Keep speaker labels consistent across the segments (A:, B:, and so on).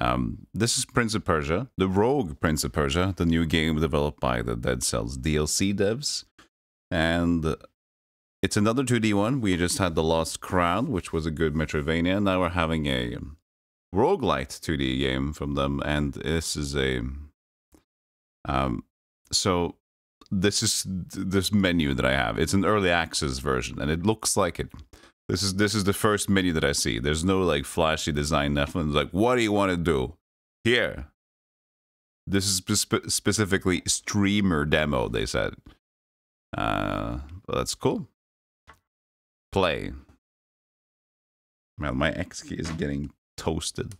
A: Um, this is Prince of Persia, the Rogue Prince of Persia, the new game developed by the Dead Cells DLC devs. And it's another 2D one. We just had The Lost Crown, which was a good Metroidvania. Now we're having a roguelite 2D game from them. And this is a. Um, so this is this menu that I have. It's an early access version, and it looks like it. This is this is the first menu that I see. There's no like flashy design. Nothing. Like, what do you want to do? Here. This is spe- specifically streamer demo. They said. Uh, well, that's cool. Play. Well, my X key is getting toasted.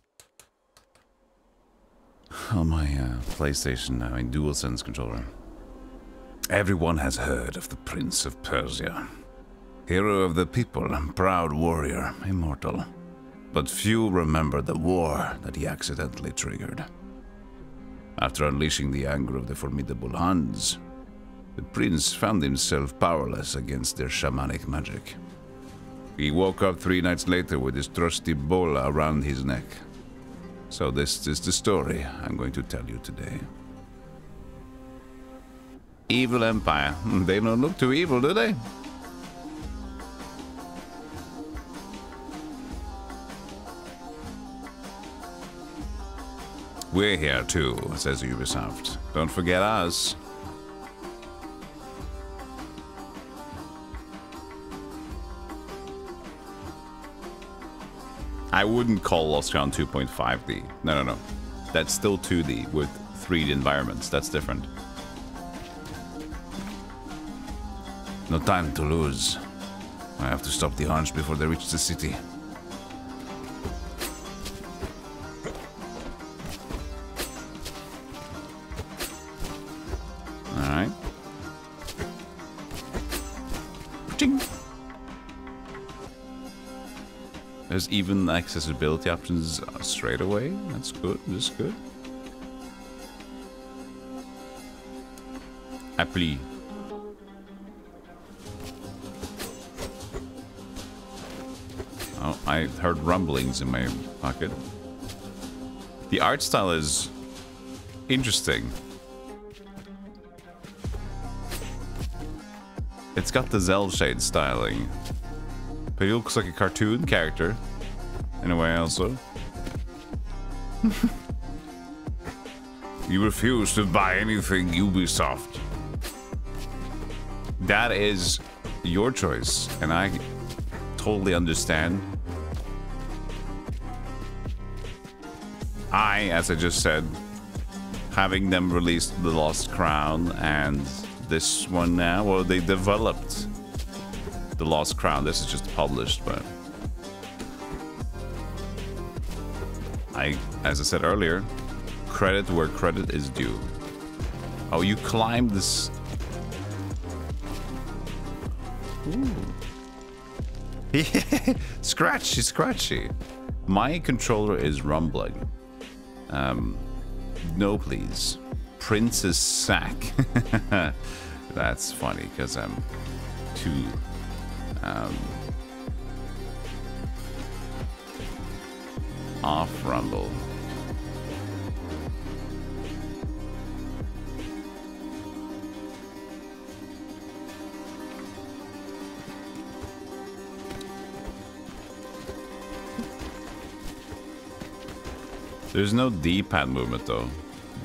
A: On my uh, PlayStation, I mean DualSense controller. Everyone has heard of the Prince of Persia. Hero of the people, proud warrior, immortal. But few remember the war that he accidentally triggered. After unleashing the anger of the formidable Huns, the prince found himself powerless against their shamanic magic. He woke up three nights later with his trusty bola around his neck. So this is the story I'm going to tell you today. Evil Empire. They don't look too evil, do they? We're here too, says Ubisoft. Don't forget us. I wouldn't call Lost Crown 2.5D. No, no, no. That's still 2D with 3D environments. That's different. No time to lose. I have to stop the Huns before they reach the city. Alright. Ching. There's even accessibility options straight away. That's good. That's good. Appli. Oh, I heard rumblings in my pocket. The art style is interesting. It's got the Zelda shade styling. But he looks like a cartoon character. In a way, also. you refuse to buy anything Ubisoft. That is your choice, and I totally understand. I, as I just said, having them release The Lost Crown and this one now, well, they developed The Lost Crown. This is just published, but I, as I said earlier, credit where credit is due. Oh, you climbed this. Ooh. scratchy, scratchy. My controller is rumbling. Um, no, please. Princess Sack. That's funny because I'm too. Um, off rumble. There's no D-pad movement though.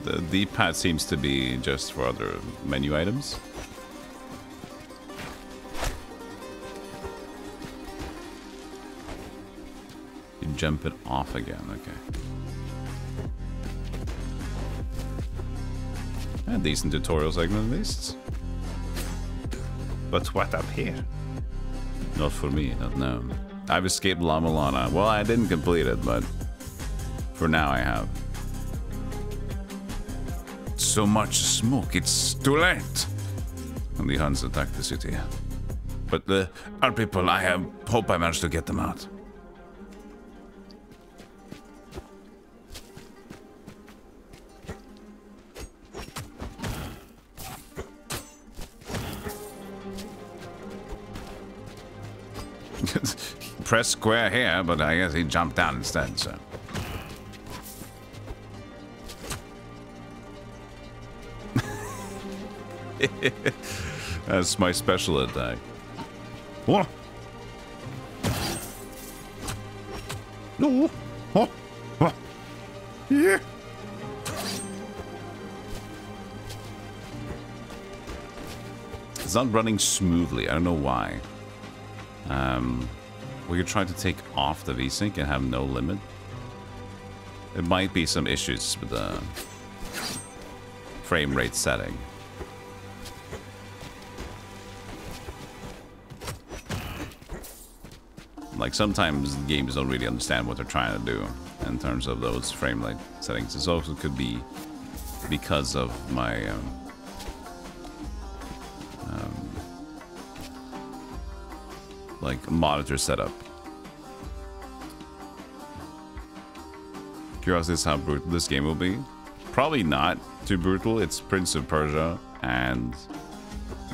A: The D-pad seems to be just for other menu items. You jump it off again, okay. A decent tutorial segment at least. But what up here? Not for me, not now. I've escaped La Mulana. Well, I didn't complete it, but for now I have. So much smoke, it's too late. And the Huns attacked the city. But the our people, I have hope I managed to get them out. Press square here, but I guess he jumped down instead, so. That's my special attack. What? No. Oh. Oh. Yeah. It's not running smoothly. I don't know why. Um, we could try to take off the VSync and have no limit. It might be some issues with the frame rate setting. Like sometimes games don't really understand what they're trying to do in terms of those frame rate settings. This also could be because of my um, um, like monitor setup. Curiosity is how brutal this game will be. Probably not too brutal. It's Prince of Persia, and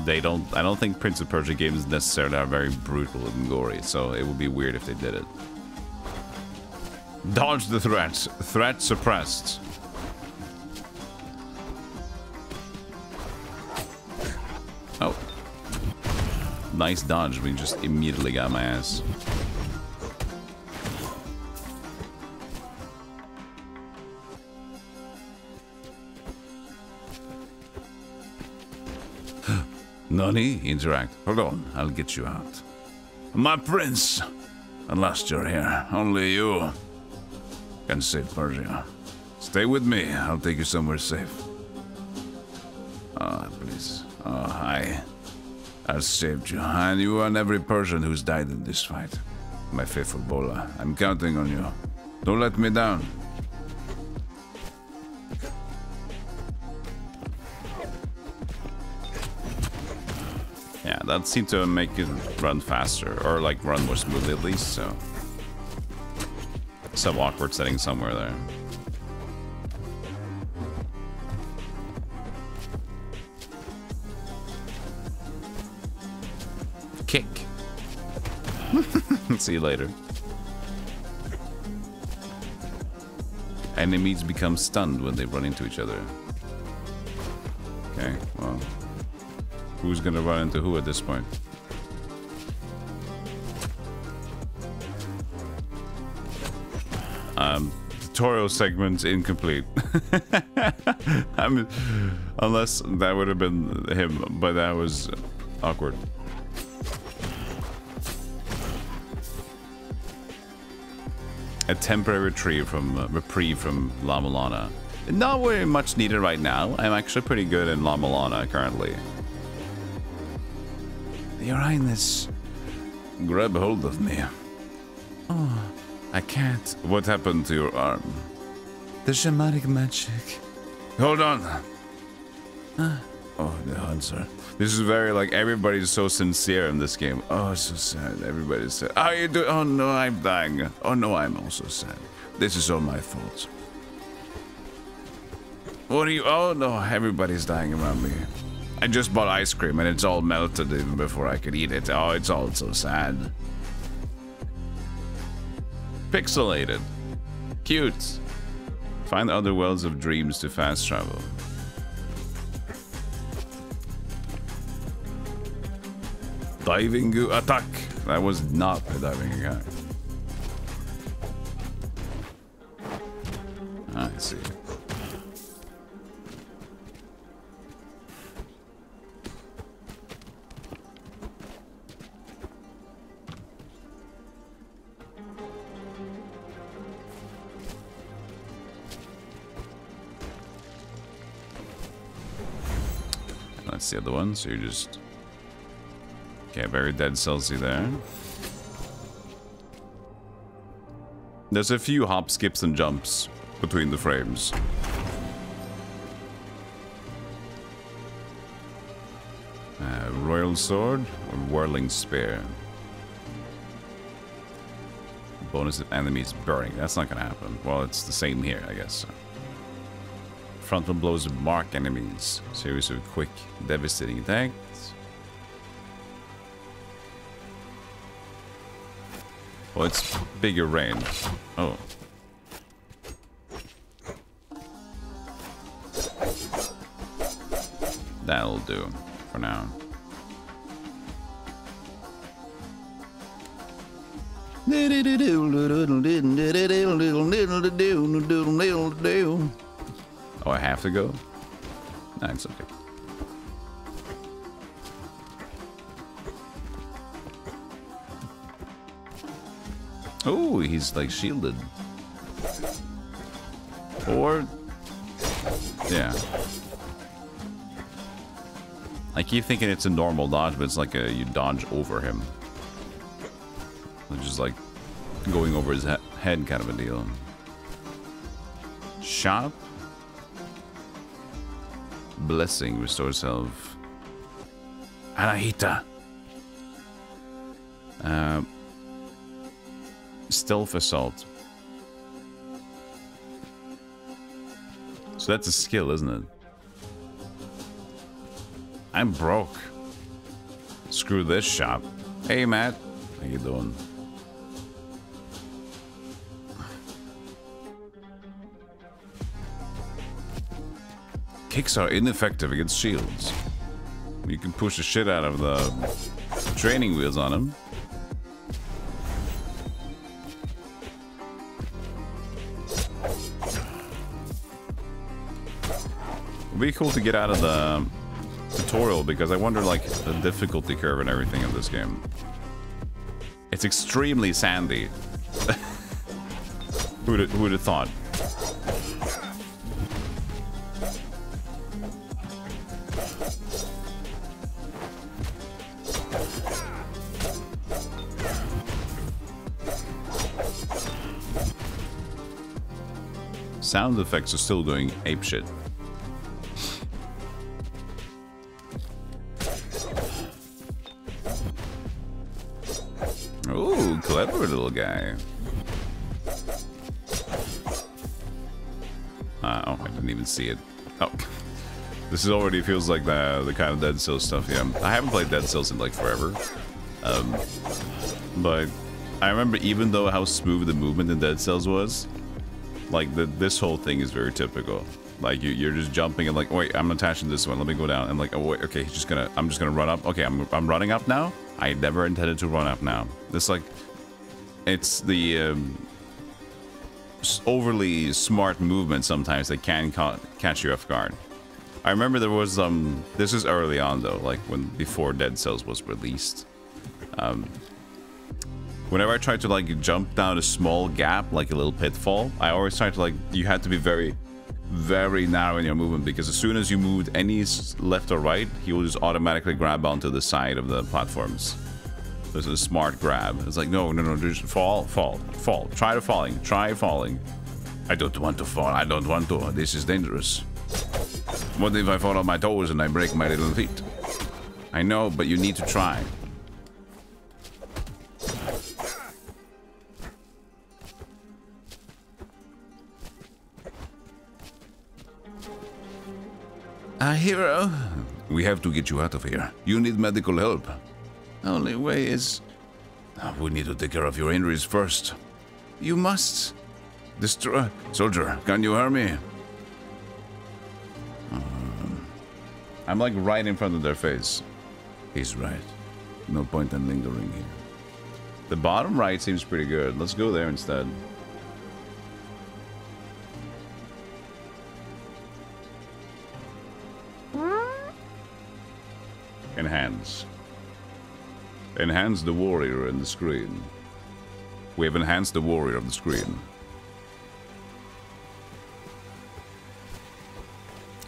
A: they don't. I don't think Prince of Persia games necessarily are very brutal and gory. So it would be weird if they did it. Dodge the threat. Threat suppressed. Oh. Nice dodge. We just immediately got my ass. Nani? Interact. Hold on, I'll get you out. My prince! At last you're here. Only you can save Persia. Stay with me. I'll take you somewhere safe. Ah, oh, please. Oh, I... I saved you. And you and every Persian who's died in this fight. My faithful Bola. I'm counting on you. Don't let me down. That seemed to make it run faster, or like run more smoothly at least, so. Some awkward setting somewhere there. Kick. See you later. Enemies become stunned when they run into each other. Okay, well who's gonna run into who at this point. Um, tutorial segment incomplete. I mean, unless that would have been him, but that was awkward. A temporary reprieve from uh, reprieve from La Mulana. Not very much needed right now. I'm actually pretty good in La Mulana currently. Your Highness. Grab hold of me. Oh, I can't. What happened to your arm? The shamanic magic. Hold on. Huh? Oh, the answer. This is very like everybody's so sincere in this game. Oh, so sad. Everybody's sad. How are you doing? Oh no, I'm dying. Oh no, I'm also sad. This is all my fault. What are you? Oh no, everybody's dying around me. I just bought ice cream and it's all melted even before I could eat it. Oh, it's all so sad. Pixelated. Cute. Find other worlds of dreams to fast travel. Diving attack. That was not a diving attack. Ah, I see. That's the other one, so you're just... Okay, very dead Celsi there. There's a few hop, skips, and jumps between the frames. Uh, Royal Sword or Whirling Spear? Bonus of enemies burning. That's not gonna happen. Well, it's the same here, I guess. Frontal blows mark enemies. Series of quick, devastating attacks. Oh, it's bigger range. Oh. That'll do for now. Oh, I have to go? No, it's okay. Oh, he's like shielded. Or... Yeah. I keep thinking it's a normal dodge, but it's like a you dodge over him. Which is like going over his he head kind of a deal. Shot. Blessing, restore self. Anahita. Uh, stealth assault. So that's a skill, isn't it? I'm broke. Screw this shop. Hey, Matt. How you doing? Kicks are ineffective against shields. You can push the shit out of the training wheels on them. It'd be cool to get out of the tutorial because I wonder like the difficulty curve and everything in this game. It's extremely sandy. who would who would have thought? Sound effects are still going apeshit. Ooh, clever little guy. Uh, oh, I didn't even see it. Oh, this is already feels like the the kind of Dead Cells stuff. Yeah, I haven't played Dead Cells in like forever. Um, but I remember even though how smooth the movement in Dead Cells was, like the this whole thing is very typical. Like you, you're just jumping and like, wait, I'm attaching this one. Let me go down. And like, oh wait, okay, he's just gonna, I'm just gonna run up. Okay, I'm, I'm running up now. I never intended to run up now. This like, it's the um, overly smart movement sometimes that can ca catch you off guard. I remember there was um, this is early on though, like when before Dead Cells was released. Um, whenever I tried to like jump down a small gap, like a little pitfall, I always tried to like, you had to be very very narrow in your movement because as soon as you moved any left or right, he will just automatically grab onto the side of the platforms. There's a smart grab. It's like, no, no, no, just fall, fall, fall. Try to falling. Try falling. I don't want to fall. I don't want to. This is dangerous. What if I fall on my toes and I break my little feet? I know, but you need to try. A hero? We have to get you out of here. You need medical help. Only way is... We need to take care of your injuries first. You must... Destroy... Soldier, can you hear me? Um, I'm like right in front of their face. He's right. No point in lingering here. The bottom right seems pretty good. Let's go there instead. Enhance. Enhance the warrior in the screen. We have enhanced the warrior of the screen.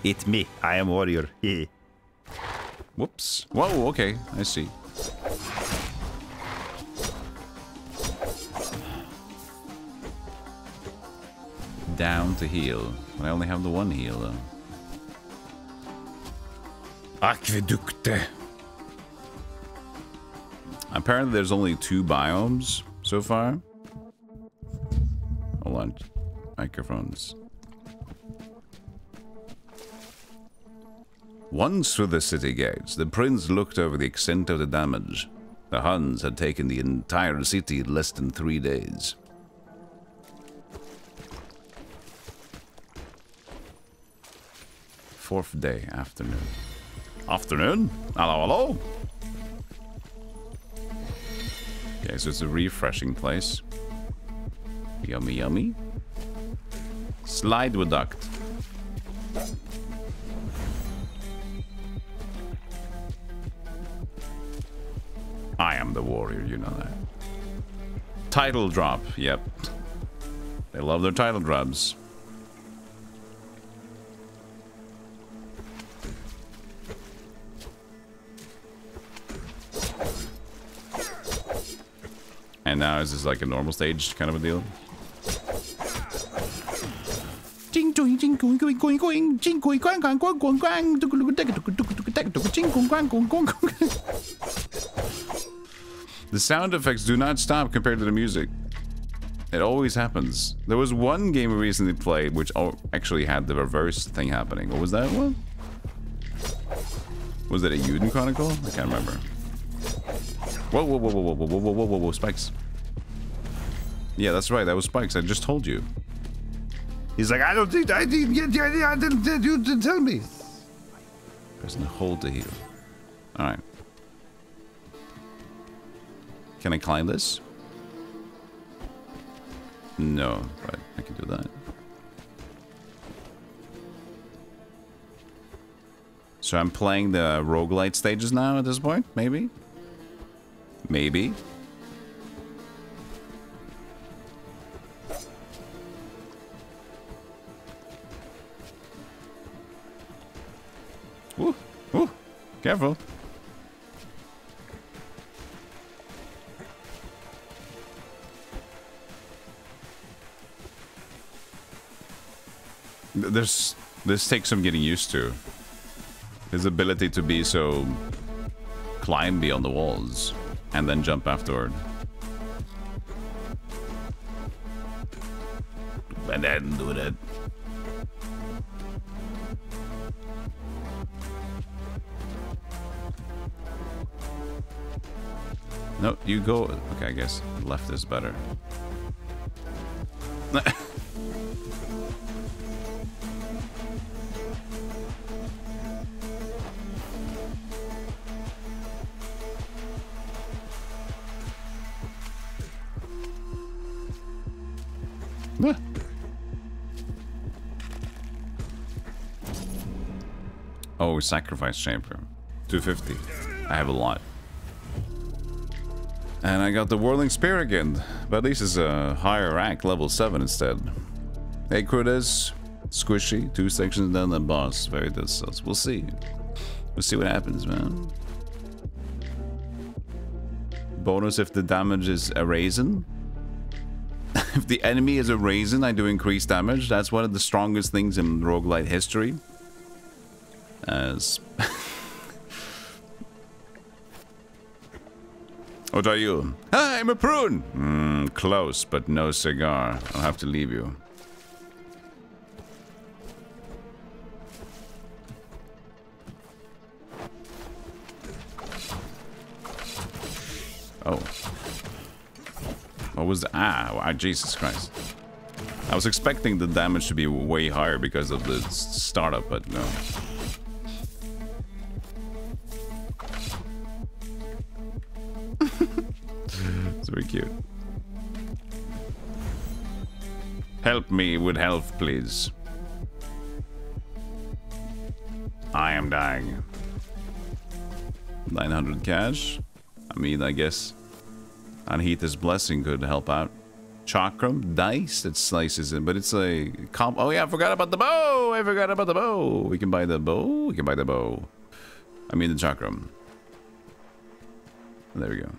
B: It's me. I am warrior.
A: Whoops. Whoa, okay. I see. Down to heal. I only have the one heal though. Aqueducte. Apparently there's only two biomes so far. Hold on. Microphones. Once through the city gates, the prince looked over the extent of the damage. The Huns had taken the entire city in less than three days. Fourth day afternoon. Afternoon. Hello, hello. Okay, so it's a refreshing place. Yummy, yummy. Slide duct. I am the warrior, you know that. Title drop, yep. They love their title drops. And now is this like a normal stage kind of a deal? Jing doing jing going going going going jing going The sound effects do not stop compared to the music. It always happens. There was one game we recently played which actually had the reverse thing happening. What was that one? Was it Eiyuden Chronicle? I can't remember. Whoa, whoa, whoa, whoa, whoa, whoa, whoa, whoa, whoa, whoa, spikes. Yeah, that's right. That was spikes. I just told you. He's like, I don't think I didn't get the idea. I didn't, did you didn't tell me. Pressing hold to heal. All right. Can I climb this? No, right. I can do that. So I'm playing the roguelite stages now at this point, maybe? Maybe. Ooh, ooh, careful. There's, this takes some getting used to. His ability to be so climb beyond the walls and then jump afterward. And then do that. No, you go. Okay, I guess left is better. Oh, sacrifice chamber. 250. I have a lot. And I got the Whirling Spear again, but least it's a higher rank, level 7 instead. Hey Cortez, squishy, two sections down the boss, very this. We'll see. We'll see what happens, man. Bonus if the damage is a raisin. if the enemy is a raisin, I do increased damage. That's one of the strongest things in roguelite history. As What are you? I'm a prune! Mm, close, but no cigar. I'll have to leave you. Oh. What was the... Ah, ah, Jesus Christ. I was expecting the damage to be way higher because of the startup, but no. Help me with health, please. I am dying. 900 cash. I mean, I guess Anahita's blessing could help out. Chakram dice that slices it, but it's a comp. Oh yeah, I forgot about the bow. I forgot about the bow. We can buy the bow. We can buy the bow. I mean the chakram. There we go.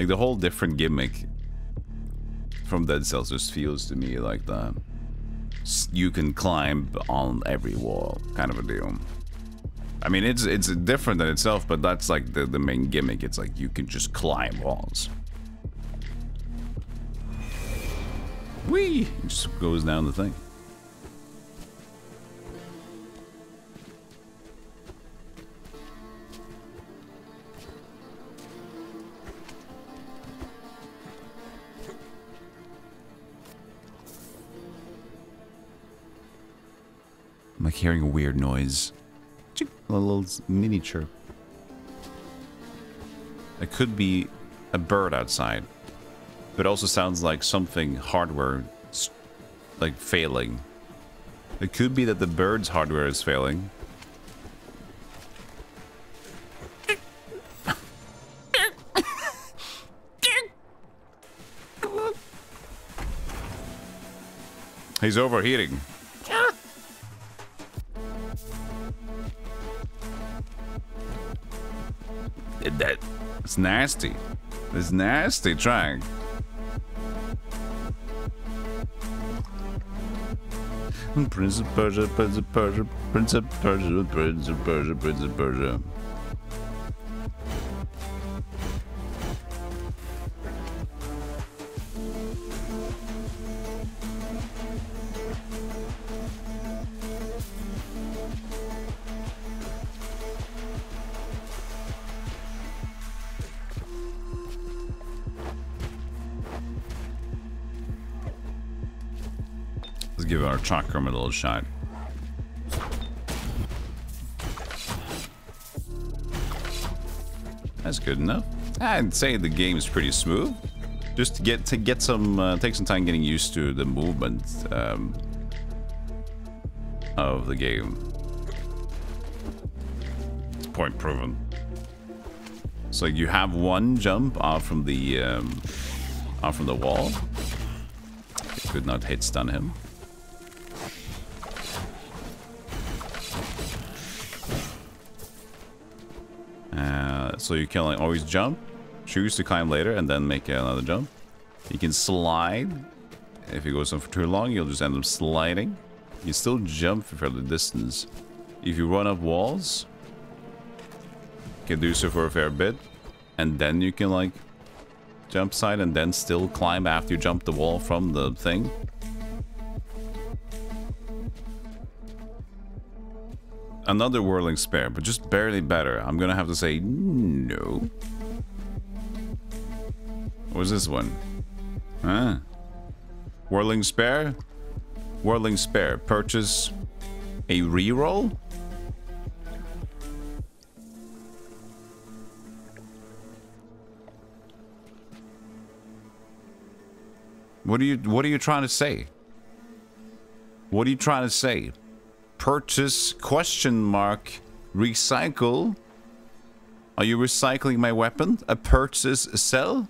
A: Like the whole different gimmick from Dead Cells just feels to me like that. You can climb on every wall, kind of a deal. I mean, it's it's different than itself, but that's like the, the main gimmick. It's like you can just climb walls. Whee! It just goes down the thing. Hearing a weird noise. A little s- miniature. It could be a bird outside. But also sounds like something hardware, like failing. It could be that the bird's hardware is failing. He's overheating. It's nasty. It's nasty trying. Prince of Persia, Prince of Persia, Prince of Persia, Prince of Persia, Prince of Persia. Let's give a little shot. That's good enough. I'd say the game is pretty smooth. Just to get to get some uh, take some time getting used to the movement um, of the game. It's point proven. So you have one jump off from the um, off from the wall. Could not hit stun him. Uh, so you can like always jump, choose to climb later, and then make another jump. You can slide. If it goes on for too long, you'll just end up sliding. You still jump for the distance. If you run up walls, you can do so for a fair bit, and then you can like jump side and then still climb after you jump the wall from the thing. Another whirling spare, but just barely better. I'm gonna have to say no. What's this one? Huh? Whirling spare? Whirling spare. Purchase a reroll? What are you what are you trying to say? What are you trying to say? Purchase question mark recycle? Are you recycling my weapon? A purchase sell?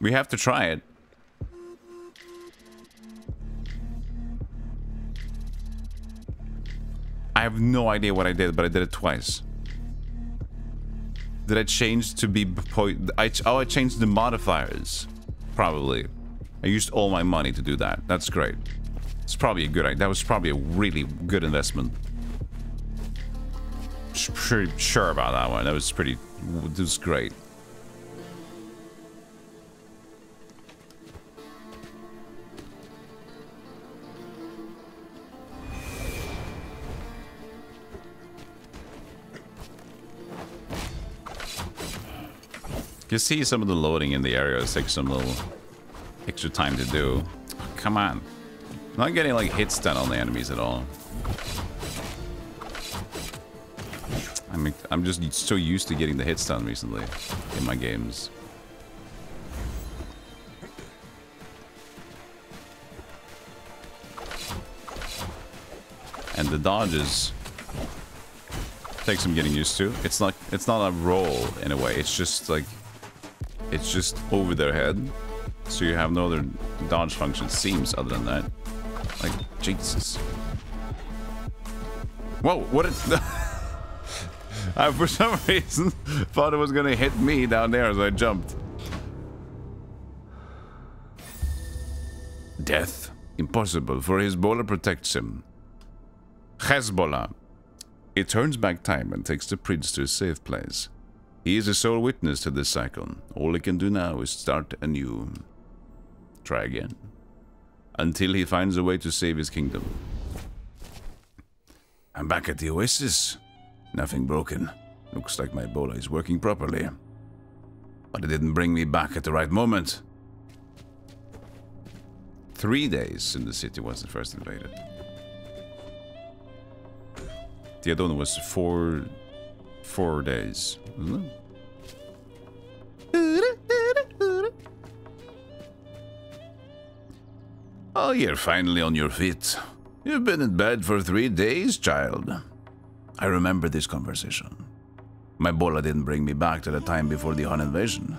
A: We have to try it. I have no idea what I did, but I did it twice. Did I change to be I oh I changed the modifiers. Probably. I used all my money to do that. That's great. It's probably a good idea. That was probably a really good investment. Pretty sure about that one. That was pretty. It was great. You see some of the loading in the areas takes some little extra time to do. Come on. I'm not getting like hit stun on the enemies at all. I mean, I'm just so used to getting the hit stun recently in my games. And the dodges take some getting used to. It's not it's not a roll in a way. It's just like it's just over their head. So you have no other dodge function seems other than that. Like Jesus. Whoa, what is I for some reason thought it was gonna hit me down there as I jumped. Death. Impossible, for his Hezbollah protects him. Hezbollah. It turns back time and takes the prince to a safe place. He is the sole witness to this cycle. All he can do now is start anew. Try again. Until he finds a way to save his kingdom. I'm back at the oasis. Nothing broken. Looks like my Ebola is working properly. But it didn't bring me back at the right moment. three days in the city was first invaded. The other one was four, four days, hmm? Oh, you're finally on your feet. You've been in bed for three days, child. I remember this conversation. My bola didn't bring me back to the time before the Hun invasion.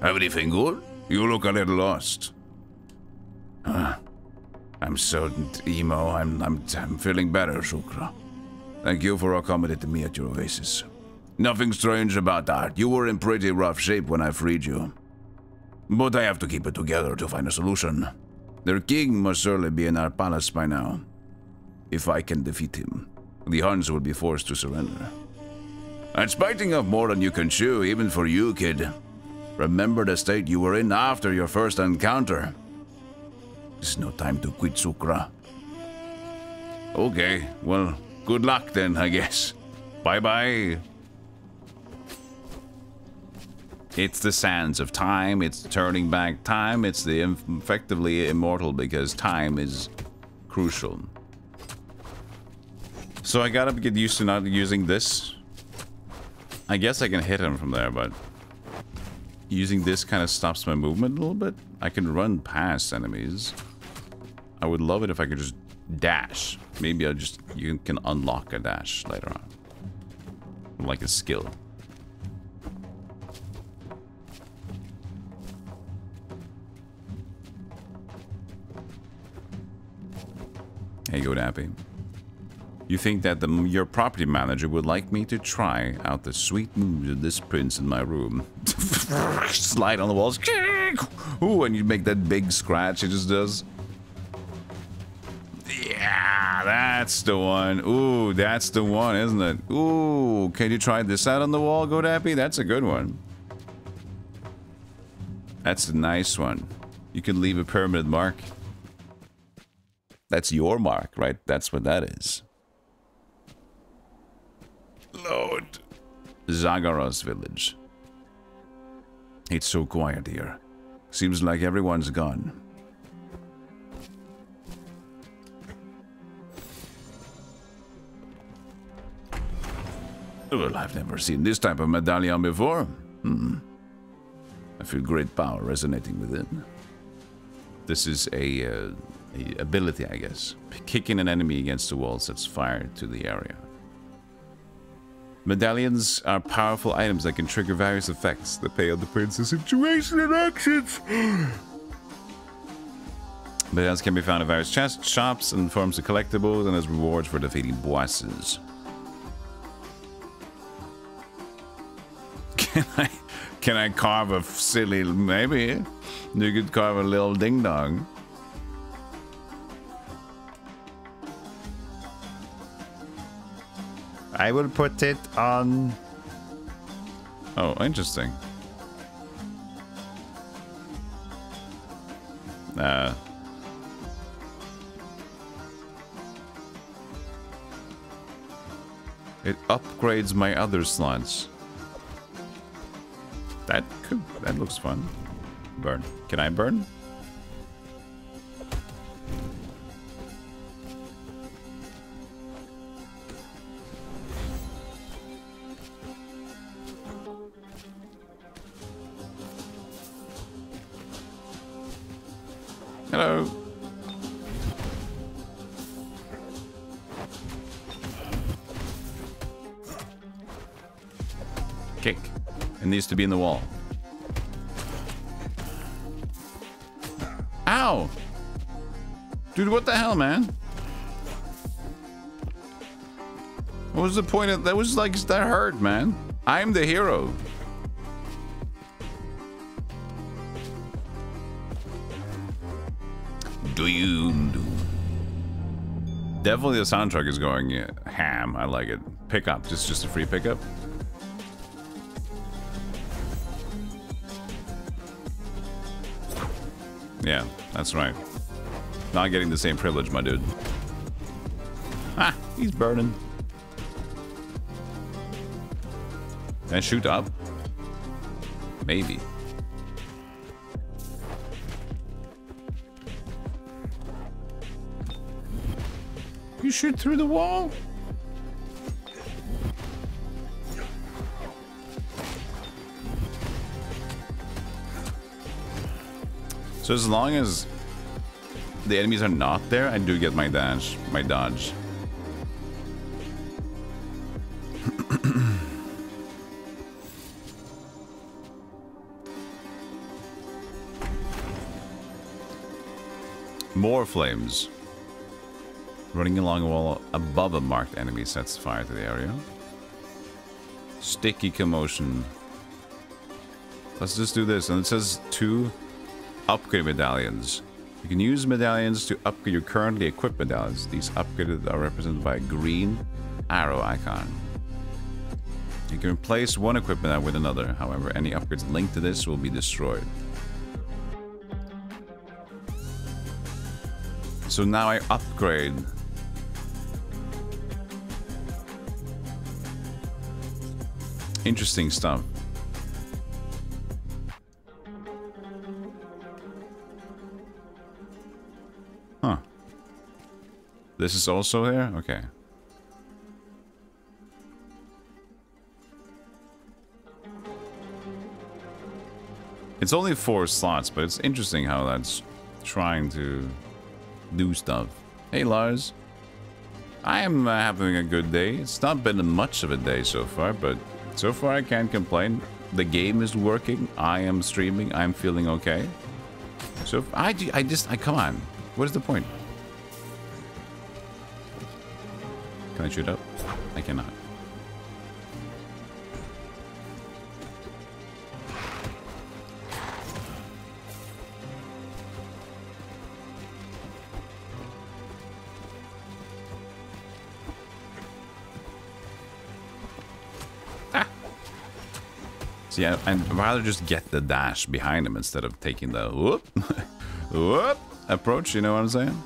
A: Everything good? You look a little lost. Ah, I'm so emo. I'm, I'm, I'm feeling better, Shukra. Thank you for accommodating me at your oasis. Nothing strange about that. You were in pretty rough shape when I freed you. But I have to keep it together to find a solution. Their king must surely be in our palace by now. If I can defeat him, the Huns will be forced to surrender. That's biting off more than you can chew, even for you, kid. Remember the state you were in after your first encounter. It's no time to quit, Sukra. Okay, well, good luck then, I guess. Bye-bye. It's the sands of time, it's turning back time, it's the effectively immortal because time is crucial. So I gotta get used to not using this. I guess I can hit him from there, but using this kind of stops my movement a little bit. I can run past enemies. I would love it if I could just dash. Maybe I'll just you can unlock a dash later on. Like a skill. Hey, go Dappy. You think that the, your property manager would like me to try out the sweet moves of this prince in my room? Slide on the walls. Ooh, and you make that big scratch it just does. Yeah, that's the one. Ooh, that's the one, isn't it? Ooh, can you try this out on the wall, Godappy? That's a good one. That's a nice one. You can leave a permanent mark. That's your mark, right? That's what that is. Lord. Zagaros village. It's so quiet here. Seems like everyone's gone. Well, I've never seen this type of medallion before. Hmm. I feel great power resonating within. This is a, uh, a ability, I guess. Kicking an enemy against the wall sets fire to the area. Medallions are powerful items that can trigger various effects that pay on the prince's situation and actions. Medallions can be found in various chests, shops, and forms of collectibles, and as rewards for defeating bosses. Can I, can I carve a silly? Maybe you could carve a little ding
B: I will put it on.
A: Oh, interesting. Uh, it upgrades my other slots. That could that looks fun. Burn. Can I burn? Point of that? Was like that hurt, man. I'm the hero. Do you do? Definitely the soundtrack is going ham. I like it. Pickup, just just a free pickup. Yeah, that's right. Not getting the same privilege, my dude. Ah, he's burning. Can I shoot up? Maybe. You shoot through the wall? So as long as the enemies are not there, I do get my dash, my dodge. More flames. Running along a wall above a marked enemy sets fire to the area. Sticky commotion. Let's just do this. And it says two upgrade medallions. You can use medallions to upgrade your currently equipped medallions. These upgraded are represented by a green arrow icon. You can replace one equipment with another. However, any upgrades linked to this will be destroyed. So now I upgrade. Interesting stuff. Huh. This is also here? Okay. It's only four slots, but it's interesting how that's trying to do stuff. Hey, Lars. I am uh, having a good day. It's not been much of a day so far, but so far I can't complain. The game is working. I am streaming. I'm feeling okay. So I, I just, I come on. What is the point? Can I shoot up? I cannot. See, I, I'd rather just get the dash behind him instead of taking the whoop, whoop approach, you know what I'm saying?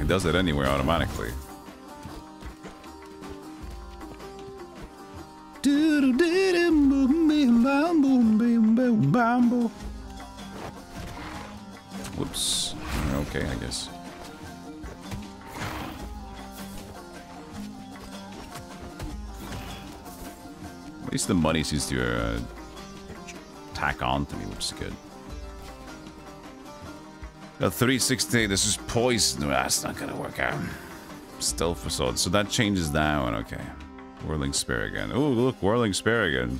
A: He does it anyway automatically. Whoops. Okay, I guess. At least the money seems to uh, tack on to me, which is good. A 360, this is poison. That's not gonna work out. Stealth assault. So that changes that one, okay. Whirling Spear again. Oh, look, Whirling Spear again.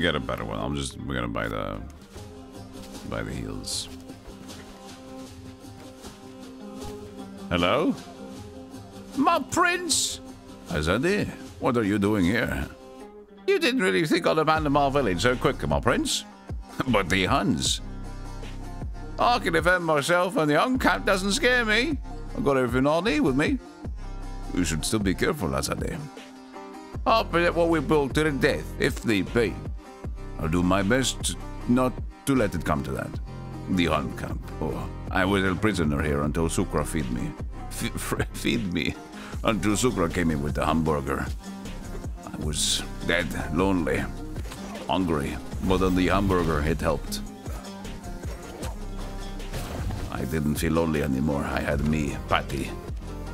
A: Get a better one. I'm just we're gonna buy the buy the heals. Hello? My prince! Azadi, what are you doing here? You didn't really think I'd abandon my village so quick, my prince. but the Huns. I can defend myself and the Hun camp doesn't scare me. I've got everything I need with me. You should still be careful, Azadi. I'll protect what we built to the death, if need be. I'll do my best not to let it come to that. The Hun camp. Oh, I was a prisoner here until Sukra feed me. F feed me until Sukra came in with the hamburger. I was dead, lonely, hungry. But on the hamburger, it helped. I didn't feel lonely anymore. I had me, patty,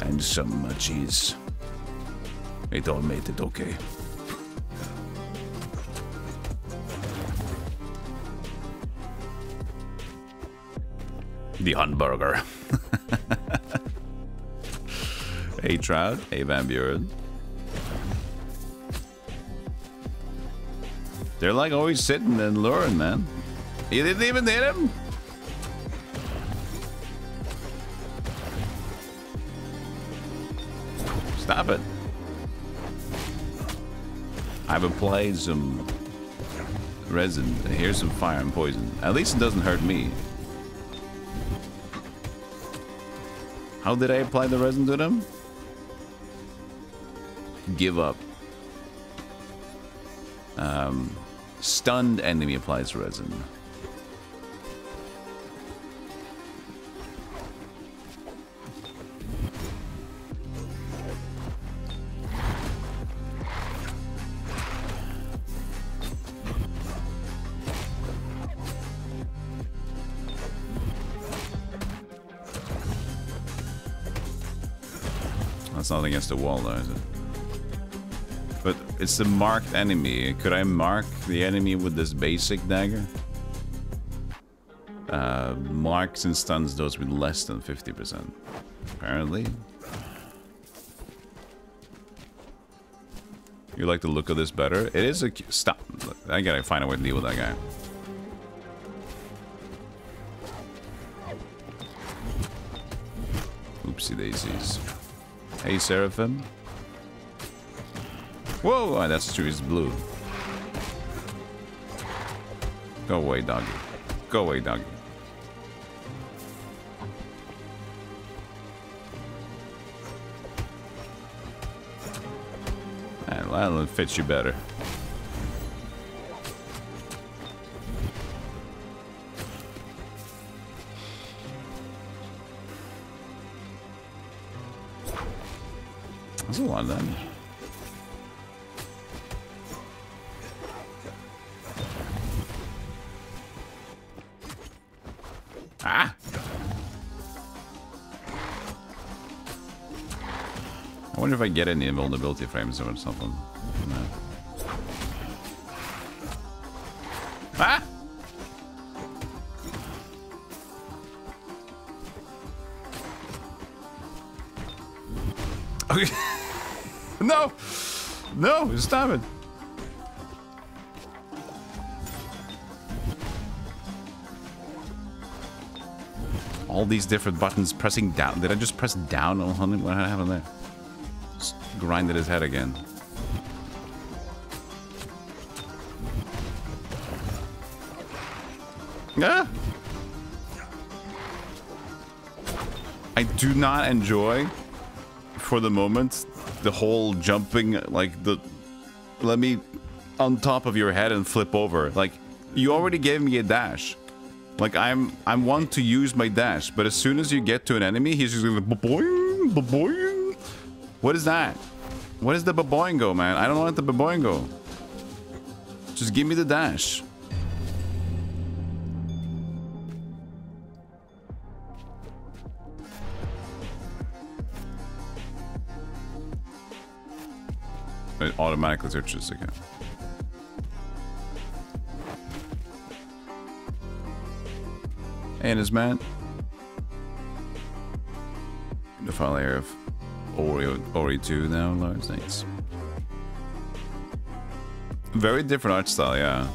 A: and some cheese. It all made it okay. The hamburger. hey Trout, hey Van Buren. They're like always sitting and luring, man. You didn't even hit him? Stop it. I've applied some resin. Here's some fire and poison. At least it doesn't hurt me. How did I apply the resin to them? Give up. Um, stunned enemy applies resin. Not against the wall, though, is it? But it's a marked enemy. Could I mark the enemy with this basic dagger? Uh, marks and stuns those with less than 50%. Apparently. You like the look of this better? It is a... Stop. I gotta find a way to deal with that guy. Oopsie daisies. Hey, Seraphim. Whoa, oh, that's true. He's blue. Go away, doggy. Go away, doggy. Well, fits you better. Of them. Ah! I wonder if I get any invulnerability frames or something. It! All these different buttons pressing down. Did I just press down on him? What happened there? Just grinded his head again. Yeah. I do not enjoy, for the moment, the whole jumping, like the, let me on top of your head and flip over. Like, you already gave me a dash. Like, I'm I'm to use my dash, but as soon as you get to an enemy, he's just going boing, boing. What is that? What is the baboingo, man? I don't want the baboingo. Just give me the dash. Automatically searches again. And his man. The final layer of Oreo Ori 2 now, Lars. Thanks. Very different art style, yeah.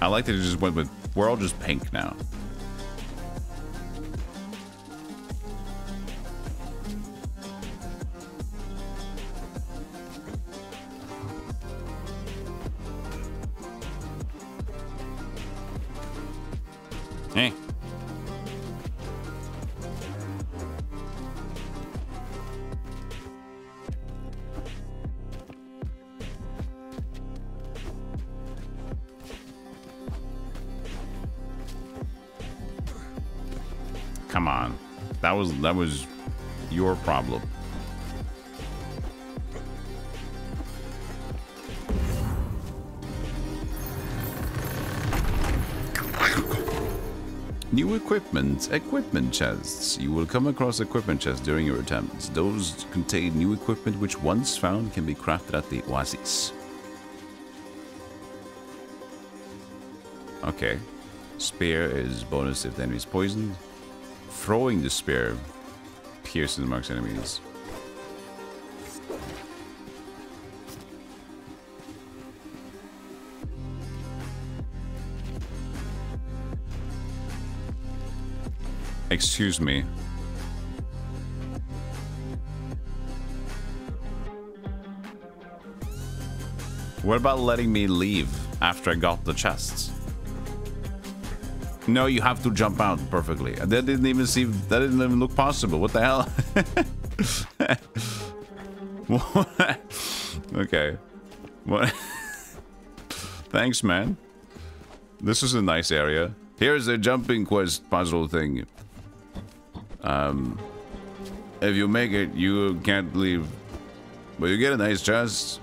A: I like that it just went with we're all just pink now. That was your problem. New equipment, equipment chests. You will come across equipment chests during your attempts. Those contain new equipment which once found can be crafted at the oasis. Okay. Spear is bonus if the enemy is poisoned. Throwing the spear pierces and marks enemies. Excuse me. What about letting me leave after I got the chests? No, you have to jump out perfectly. That didn't even seem. That didn't even look possible. What the hell? Okay. What? Thanks, man. This is a nice area. Here's a jumping quest puzzle thing. Um, if you make it, you can't leave. But you get a nice chest.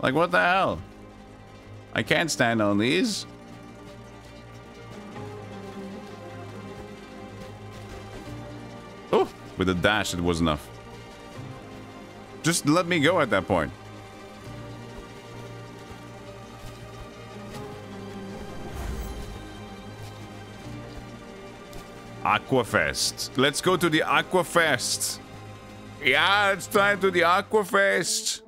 A: Like, what the hell? I can't stand on these. With a dash, it was enough. Just let me go at that point. Aquafest. Let's go to the Aquafest. Yeah, it's time to the Aquafest.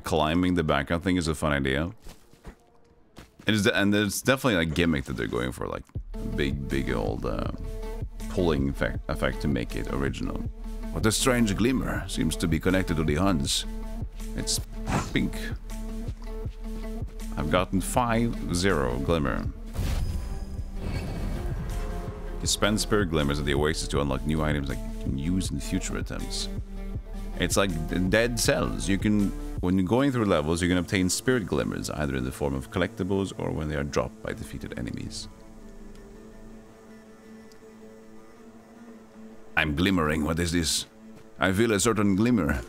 A: Climbing the background thing is a fun idea. It is, and there's definitely a gimmick that they're going for, like big, big old uh, pulling effect, effect to make it original. But the strange glimmer seems to be connected to the Huns. It's pink. I've gotten 5-0 glimmer. You spend spirit glimmers at the oasis to unlock new items that you can use in future attempts. It's like dead cells. You can, when you're going through levels, you can obtain spirit glimmers, either in the form of collectibles or when they are dropped by defeated enemies. I'm glimmering. What is this? I feel a certain glimmer.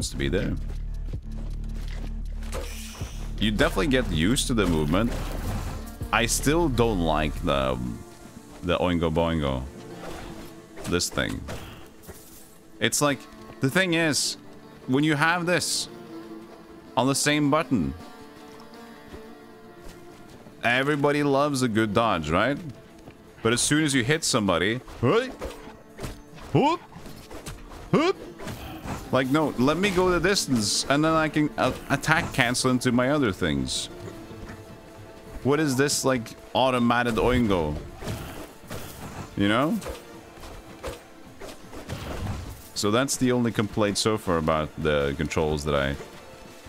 A: Wants to be there. You definitely get used to the movement. I still don't like the um, the Oingo Boingo. This thing. It's like, the thing is, when you have this on the same button, everybody loves a good dodge, right? But as soon as you hit somebody, hey, whoop, whoop, like, no, let me go the distance, and then I can uh, attack cancel into my other things. What is this, like, automated Oingo? You know? So that's the only complaint so far about the controls that I...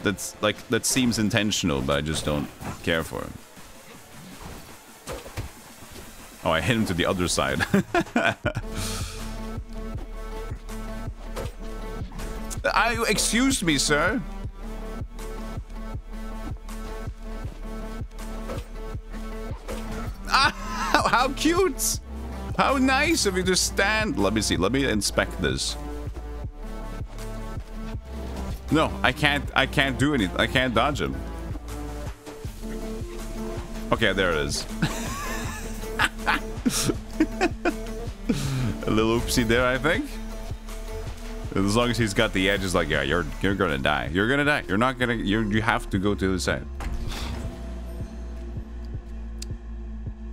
A: That's, like, that seems intentional, but I just don't care for it. Oh, I hit him to the other side. I, excuse me, sir. Ah, how, how cute! How nice of you to stand. Let me see. Let me inspect this. No, I can't. I can't do anything. I can't dodge him. Okay, there it is. A little oopsie there, I think. As long as he's got the edge, it's like, yeah, you're you're gonna die. You're gonna die. You're not gonna. You you have to go to the side.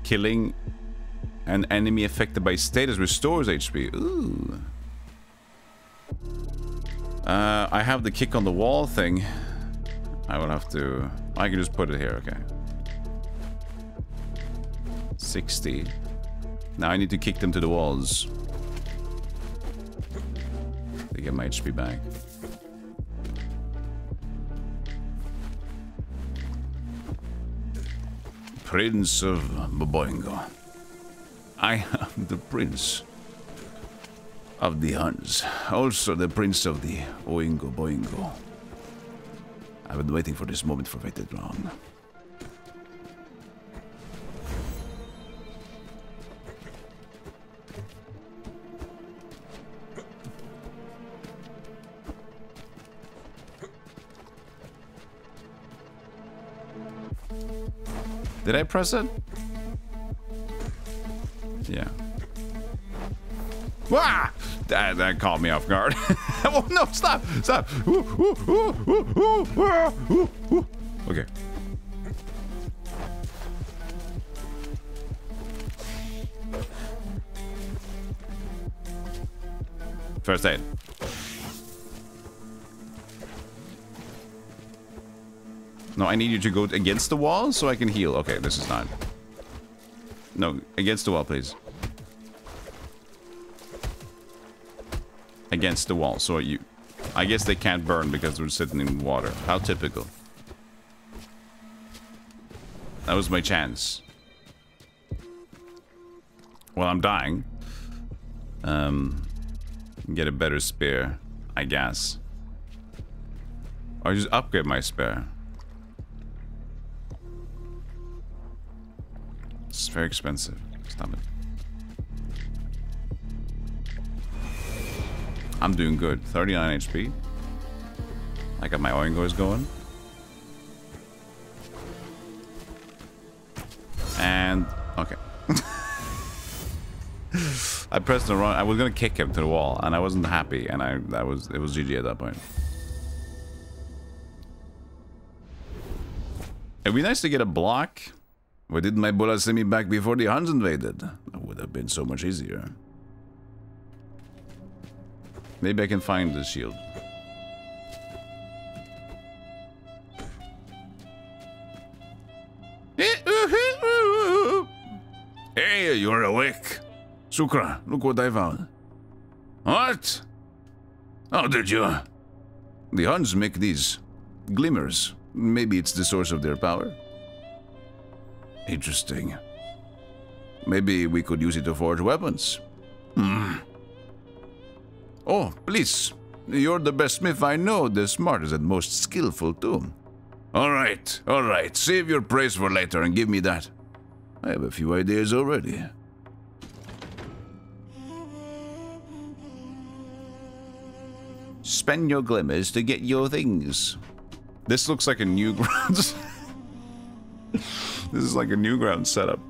A: Killing an enemy affected by status restores HP. Ooh. Uh, I have the kick on the wall thing. I will have to... I can just put it here, okay. 60. Now I need to kick them to the walls. Get my HP back. Prince of Boingo. I am the prince of the Huns, also the prince of the Oingo Boingo. I've been waiting for this moment for too long. Did I press it? Yeah. Wah! That, that caught me off guard. oh, no, stop! Stop! Ooh, ooh, ooh, okay. First aid. No, I need you to go against the wall so I can heal. Okay, this is not. No, against the wall, please. Against the wall, so you... I guess they can't burn because they're sitting in water. How typical. That was my chance. Well, I'm dying. Um, get a better spear, I guess. Or just upgrade my spear. It's very expensive. Stop it. I'm doing good. 39 HP. I got my Oingos going. And okay. I pressed the wrong. I was gonna kick him to the wall, and I wasn't happy, and I that was it was GG at that point. It'd be nice to get a block. Why didn't my bullet send me back before the Huns invaded? That would have been so much easier. Maybe I can find the shield. Hey, you're awake. Sukra, look what I found. What? How did you? The Huns make these glimmers. Maybe it's the source of their power. Interesting. Maybe we could use it to forge weapons. Hmm. Oh, please. You're the best smith I know, the smartest and most skillful too. All right, all right. Save your praise for later and give me that. I have a few ideas already. Spend your glimmers to get your things. This looks like a new Newgrounds. This is like a Newgrounds setup.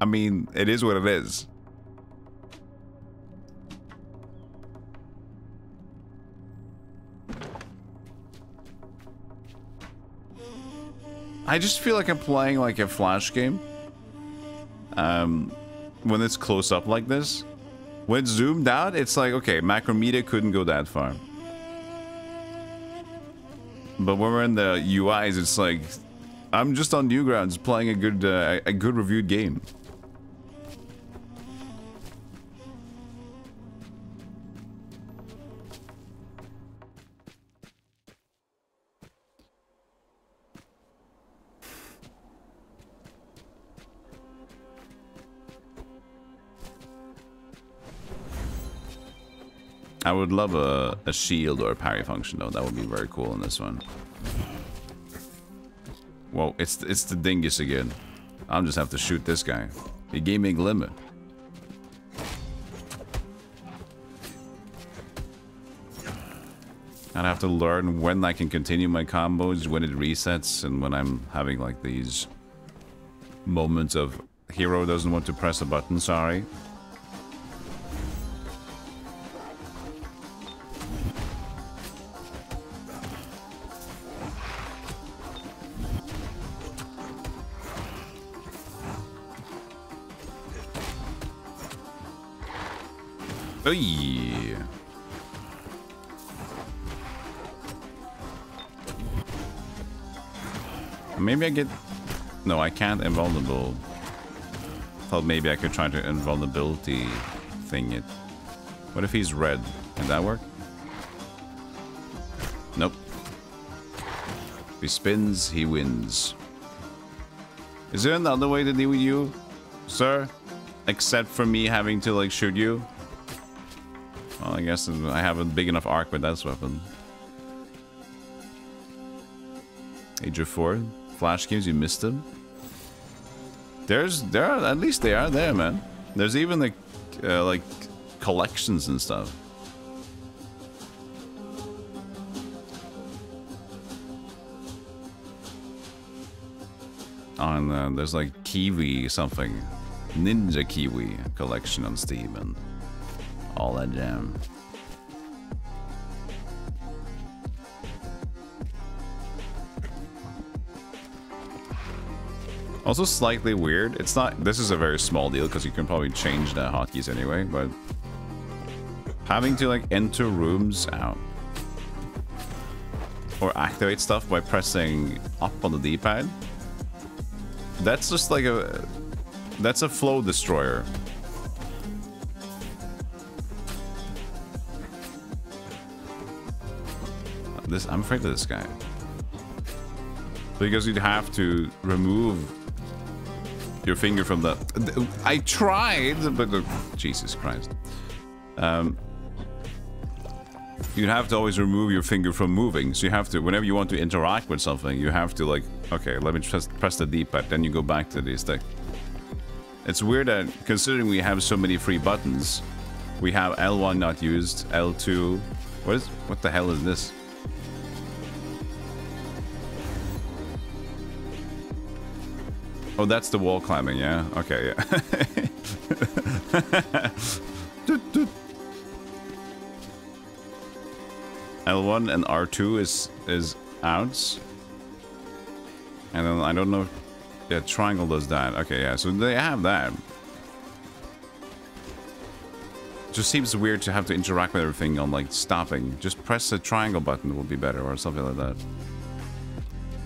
A: I mean, it is what it is. I just feel like I'm playing like a flash game. Um, when it's close up like this. When it's zoomed out, it's like, okay, Macromedia couldn't go that far. But when we're in the UIs, it's like, I'm just on Newgrounds playing a good, uh, a good reviewed game. I would love a, a shield or a parry function though. That would be very cool in this one. Whoa, it's it's the dingus again. I'll just have to shoot this guy. He gave me a glimmer. I'd have to learn when I can continue my combos, when it resets, and when I'm having like these moments of hero doesn't want to press a button, sorry. Oy. Maybe I get... No, I can't invulnerable. Thought maybe I could try to invulnerability thing it. What if he's red? Can that work? Nope. If he spins, he wins. Is there another way to deal with you, sir? Except for me having to, like, shoot you? Well, I guess I have a big enough arc with that weapon. Age of 4. Flash games, you missed them. There's, there are, at least they are there, man. There's even like, uh, like, collections and stuff. On, uh, there's like Kiwi something. Ninja Kiwi collection on Steam and all that jam. Also slightly weird. It's not, this is a very small deal because you can probably change the hotkeys anyway, but having to like enter rooms out or activate stuff by pressing up on the D-pad, that's just like a, that's a flow destroyer. This. I'm afraid of this guy because you'd have to remove your finger from the. I tried, but Jesus Christ. Um, you'd have to always remove your finger from moving. So you have to, whenever you want to interact with something, you have to like, okay, let me press, press the D-pad, then you go back to the stick. It's weird that considering we have so many free buttons, we have L1 not used, L2. What is, what the hell is this? Oh, that's the wall climbing, yeah? Okay, yeah. L1 and R2 is is outs. And then I don't know if yeah, triangle does that. Okay, yeah, so they have that. Just seems weird to have to interact with everything on like stopping. Just press the triangle button would be better or something like that.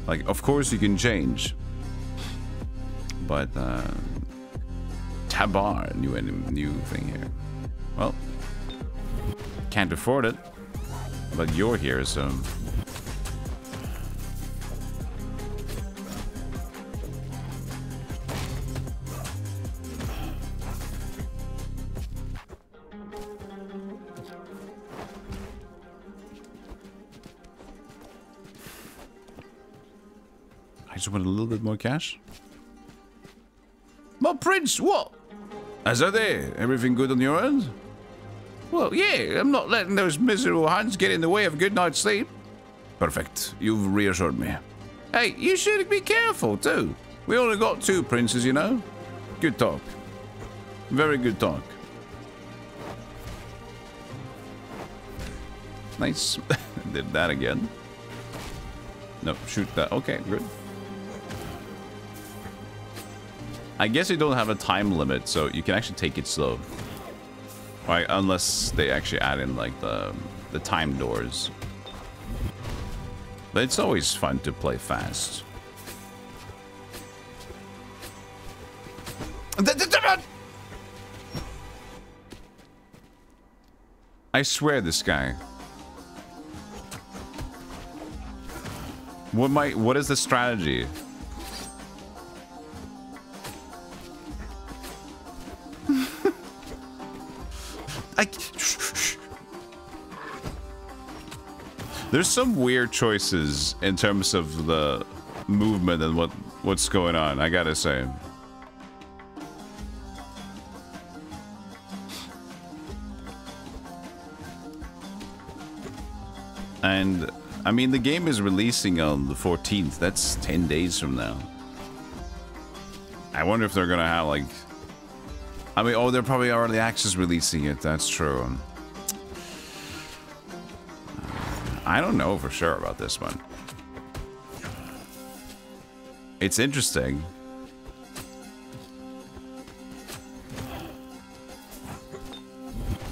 A: Like, of course you can change. But, uh, Tabar, new, new thing here. Well, can't afford it. But you're here, so... I just want a little bit more cash. But Prince, what? As are they? Everything good on your end? Well, yeah, I'm not letting those miserable Huns get in the way of a good night's sleep. Perfect. You've reassured me. Hey, you should be careful, too. We only got two princes, you know. Good talk. Very good talk. Nice. Did that again. No, shoot that. Okay, good. I guess you don't have a time limit, so you can actually take it slow. Right, unless they actually add in like the the time doors. But it's always fun to play fast. I swear this guy. What might what is the strategy? There's some weird choices in terms of the movement and what what's going on, I gotta say. And I mean the game is releasing on the 14th. That's 10 days from now. I wonder if they're gonna have like I mean, oh, they're probably already access releasing it. That's true. I don't know for sure about this one. It's interesting.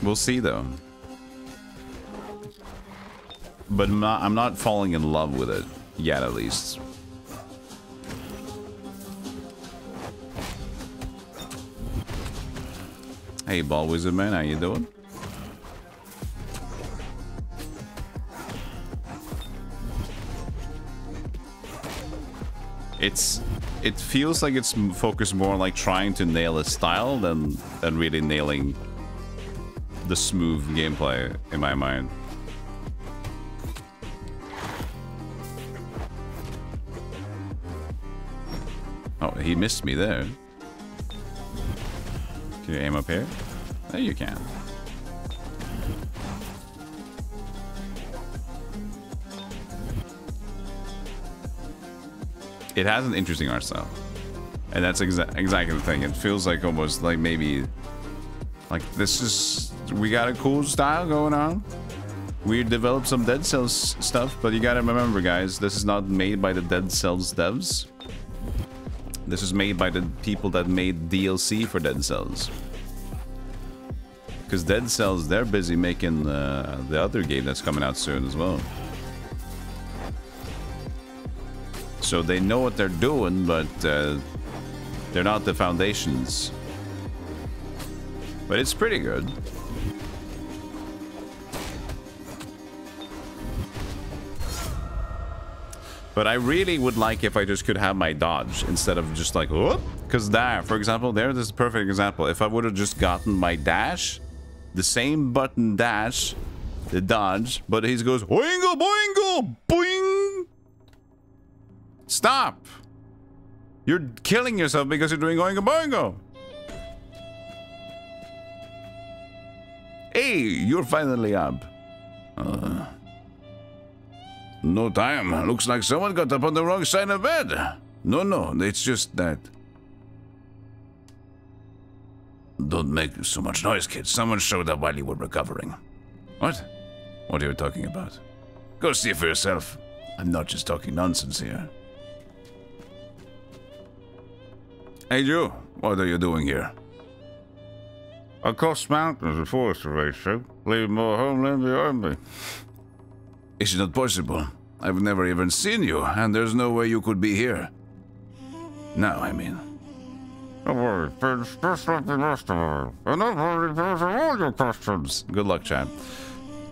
A: We'll see, though. But I'm not, I'm not falling in love with it yet, at least. Hey, Ball Wizard Man, how you doing? It's it feels like it's focused more on like trying to nail a style than than really nailing the smooth gameplay in my mind. Oh, he missed me there. Can you aim up here? There you can. It has an interesting art style. And that's exa exactly the thing. It feels like almost like maybe... Like, this is... We got a cool style going on. We developed some Dead Cells stuff, but you gotta remember, guys, this is not made by the Dead Cells devs. This is made by the people that made DLC for Dead Cells. Because Dead Cells, they're busy making uh, the other game that's coming out soon as well. So they know what they're doing, but uh, they're not the foundations. But it's pretty good. But I really would like if I just could have my dodge instead of just like, whoop. Because there, for example, there, this is a perfect example. If I would have just gotten my dash, the same button dash, the dodge, but he goes, boingo, boingo, boing. Stop. You're killing yourself because you're doing oingo, boingo. Hey, you're finally up. Uh, no time. Looks like someone got up on the wrong side of bed. No, no, it's just that. Don't make so much noise, kid. Someone showed up while you were recovering. What? What are you talking about? Go see for yourself. I'm not just talking nonsense here. Hey, Joe. What are you doing here?
B: Across mountains and forests to race through, leaving more homeland behind me.
A: Is it not possible? I've never even seen you, and there's no way you could be here. Now, I mean.
B: Don't worry, Prince, just like the rest of them. And I've already answered all your questions.
A: Good luck, chap.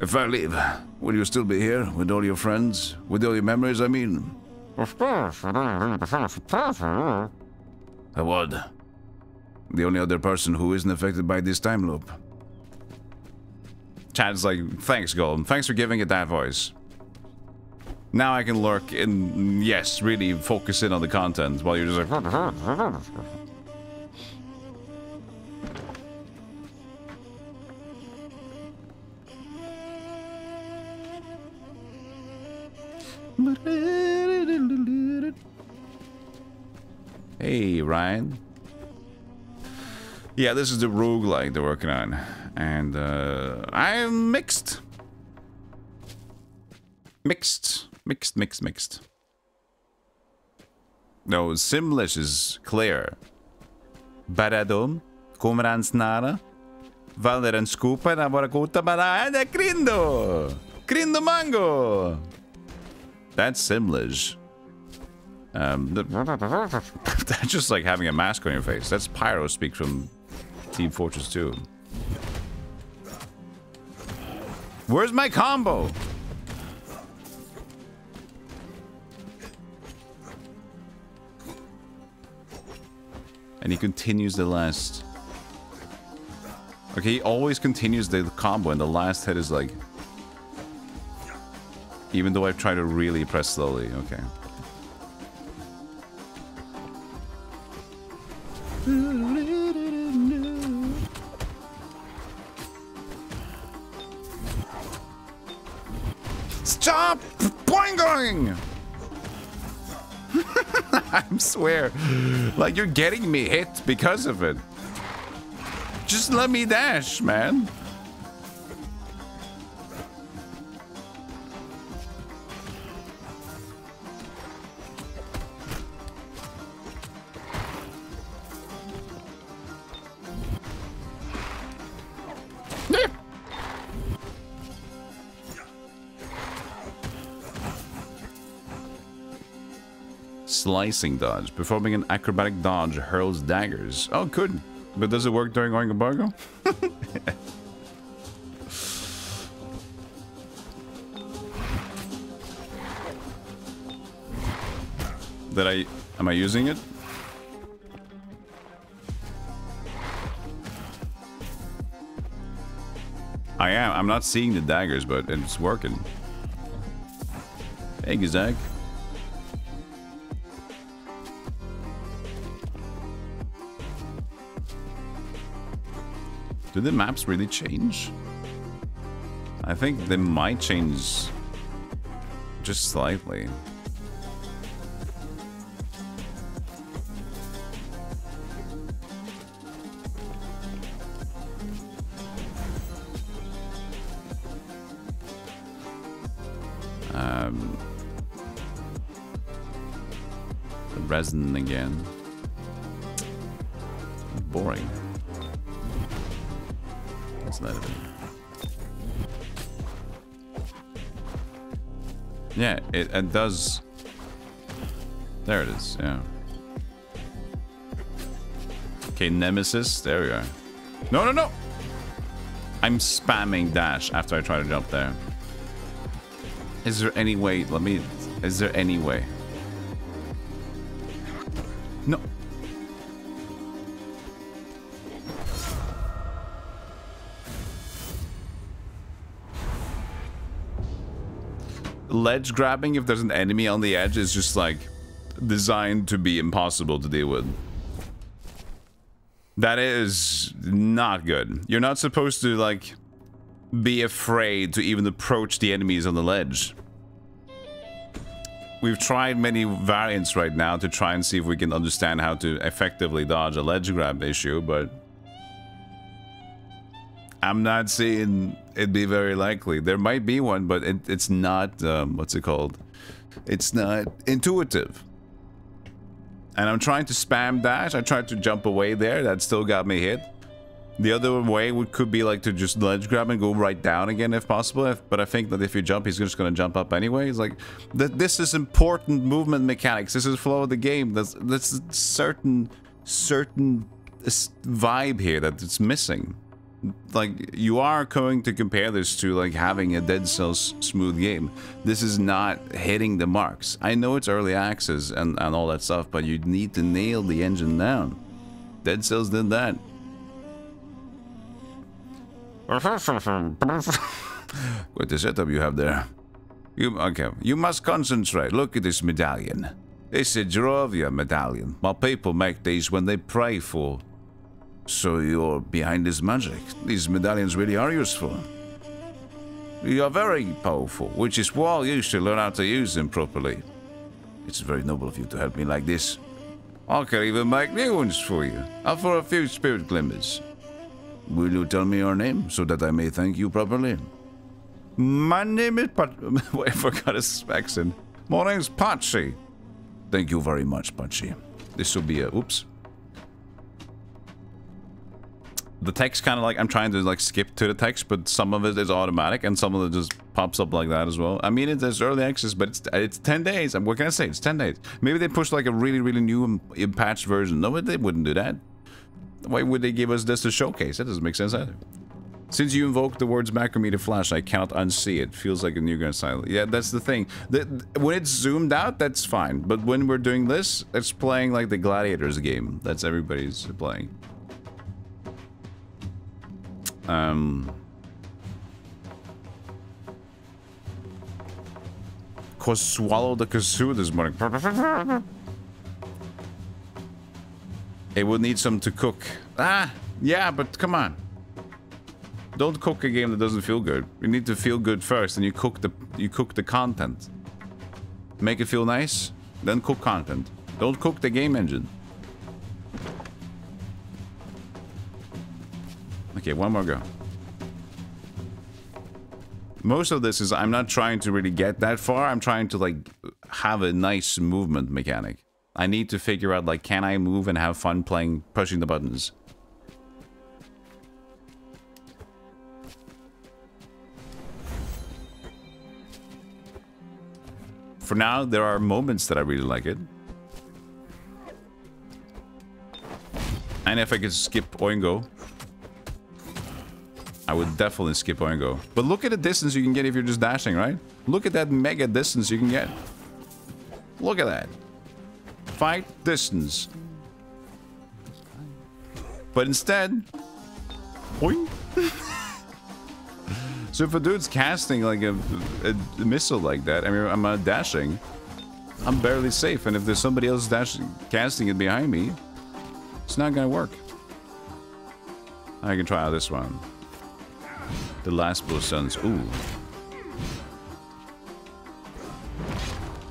A: If I leave, will you still be here with all your friends? With all your memories, I mean?
B: Of course, I don't need to finish the person.
A: I would. The only other person who isn't affected by this time loop. Chad's like, thanks, Golem. Thanks for giving it that voice. Now I can lurk and, yes, really focus in on the content while you're just like, Hey, Ryan. Yeah, this is the roguelike they're working on. And uh, I'm mixed. Mixed. Mixed, mixed, mixed. No, Simlish is clear. Baradom, kommer han snara? Valer en skupa na våra kota bara är Krindo! Krindo Mango! That's Simlish. Um, that's just like having a mask on your face. That's Pyro speak from Team Fortress 2. Where's my combo? And he continues the last. Okay, he always continues the combo, and the last hit is like. Even though I try to really press slowly, okay. Stop boingoing! I swear, like you're getting me hit because of it. Just let me dash, man. Slicing dodge. Performing an acrobatic dodge hurls daggers. Oh, good. But does it work during Oingo Boingo? Did I... Am I using it? I am. I'm not seeing the daggers, but it's working. Hey, Gazag. Do the maps really change? I think they might change just slightly. Um, the resin again. Boring. That even? Yeah, it, it does. There it is, yeah. Okay, Nemesis. There we are. No, no, no! I'm spamming dash after I try to jump there. Is there any way? Let me Is there any way? Ledge grabbing if there's an enemy on the edge is just like designed to be impossible to deal with. That is not good. You're not supposed to like be afraid to even approach the enemies on the ledge. We've tried many variants right now to try and see if we can understand how to effectively dodge a ledge grab issue, but I'm not seeing it'd be very likely. There might be one, but it, it's not, um, what's it called? It's not intuitive. And I'm trying to spam dash. I tried to jump away there. That still got me hit. The other way would, could be like to just ledge grab and go right down again if possible. If, but I think that if you jump, he's just going to jump up anyway. It's like, th this is important movement mechanics. This is flow of the game. There's a certain, certain vibe here that it's missing. Like, you are going to compare this to like having a Dead Cells smooth game. This is not hitting the marks. I know it's early access and, and all that stuff, but you need to nail the engine down. Dead Cells did that. what the setup you have there? You okay? You must concentrate. Look at this medallion. It's a Jerovia medallion. My people make these when they pray for. So you're behind this magic. These medallions really are useful. You are very powerful, which is why you should learn how to use them properly. It's very noble of you to help me like this. I can even make new ones for you, for a few spirit glimmers. Will you tell me your name so that I may thank you properly? My name is Pat. I forgot his accent. My name's Patchy. Thank you very much, Patchy. This will be a. Oops. The text kind of like I'm trying to like skip to the text, but some of it is automatic and some of it just pops up like that as well. I mean, it's early access, but it's it's 10 days. What can I say? It's 10 days. Maybe they push like a really really new patched version. No, they wouldn't do that. Why would they give us this to showcase? That doesn't make sense either. Since you invoked the words Macromedia Flash, I cannot unsee it. Feels like a Newgrounds style. Yeah, that's the thing. The, when it's zoomed out, that's fine. But when we're doing this, it's playing like the Gladiators game. That's everybody's playing. Um... Cause swallow the kazoo this morning. It would need some to cook. Ah, yeah, but come on. Don't cook a game that doesn't feel good. You need to feel good first, and you cook the you cook the content. Make it feel nice, then cook content. Don't cook the game engine. Okay, one more go. Most of this is I'm not trying to really get that far. I'm trying to like have a nice movement mechanic. I need to figure out, like, can I move and have fun playing, pushing the buttons? For now, there are moments that I really like it. And if I could skip Oingo, I would definitely skip Oingo. But look at the distance you can get if you're just dashing, right? Look at that mega distance you can get. Look at that fight distance. But instead, boing. so if a dude's casting like a, a, missile like that, I mean, I'm dashing, I'm barely safe. And if there's somebody else dashing, casting it behind me, it's not gonna work. I can try out this one. The last blue suns. Ooh.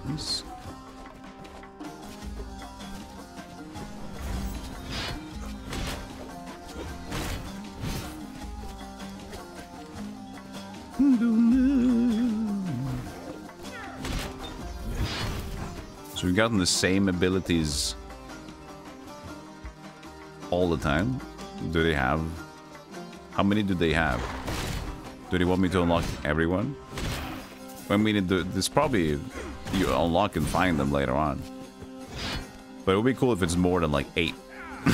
A: Nice. So we've gotten the same abilities all the time. Do they have... How many do they have? Do they want me to unlock everyone? I mean, this probably you unlock and find them later on. But it would be cool if it's more than like eight.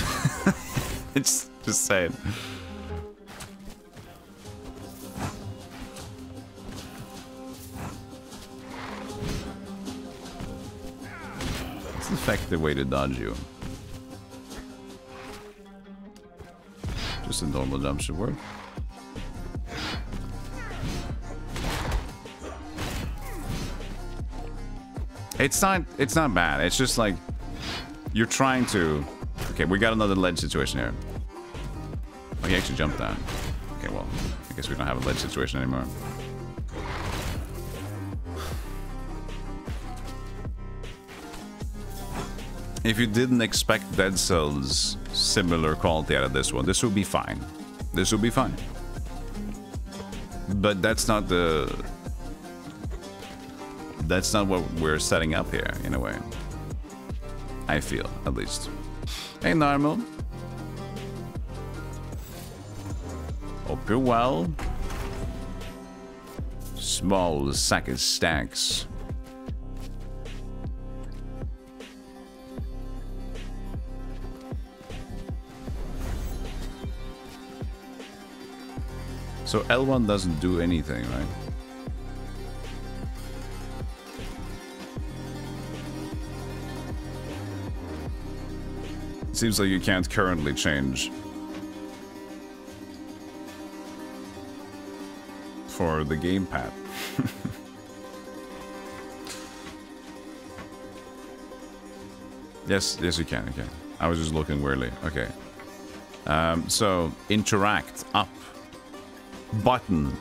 A: it's just saying. It's an effective way to dodge you. Just a normal jump should work. It's not it's not bad. It's just like you're trying to Okay, we got another ledge situation here. Oh, he actually jumped down. Okay, well, I guess we don't have a ledge situation anymore. If you didn't expect Dead Cells similar quality out of this one, this would be fine. This would be fine. But that's not the... That's not what we're setting up here, in a way. I feel, at least. Hey, Narmo. Hope you're well. Small sack of stacks. So L1 doesn't do anything, right? Seems like you can't currently change. For the gamepad. yes, yes you can, okay. I was just looking weirdly. Okay. Um, so, interact, up, button.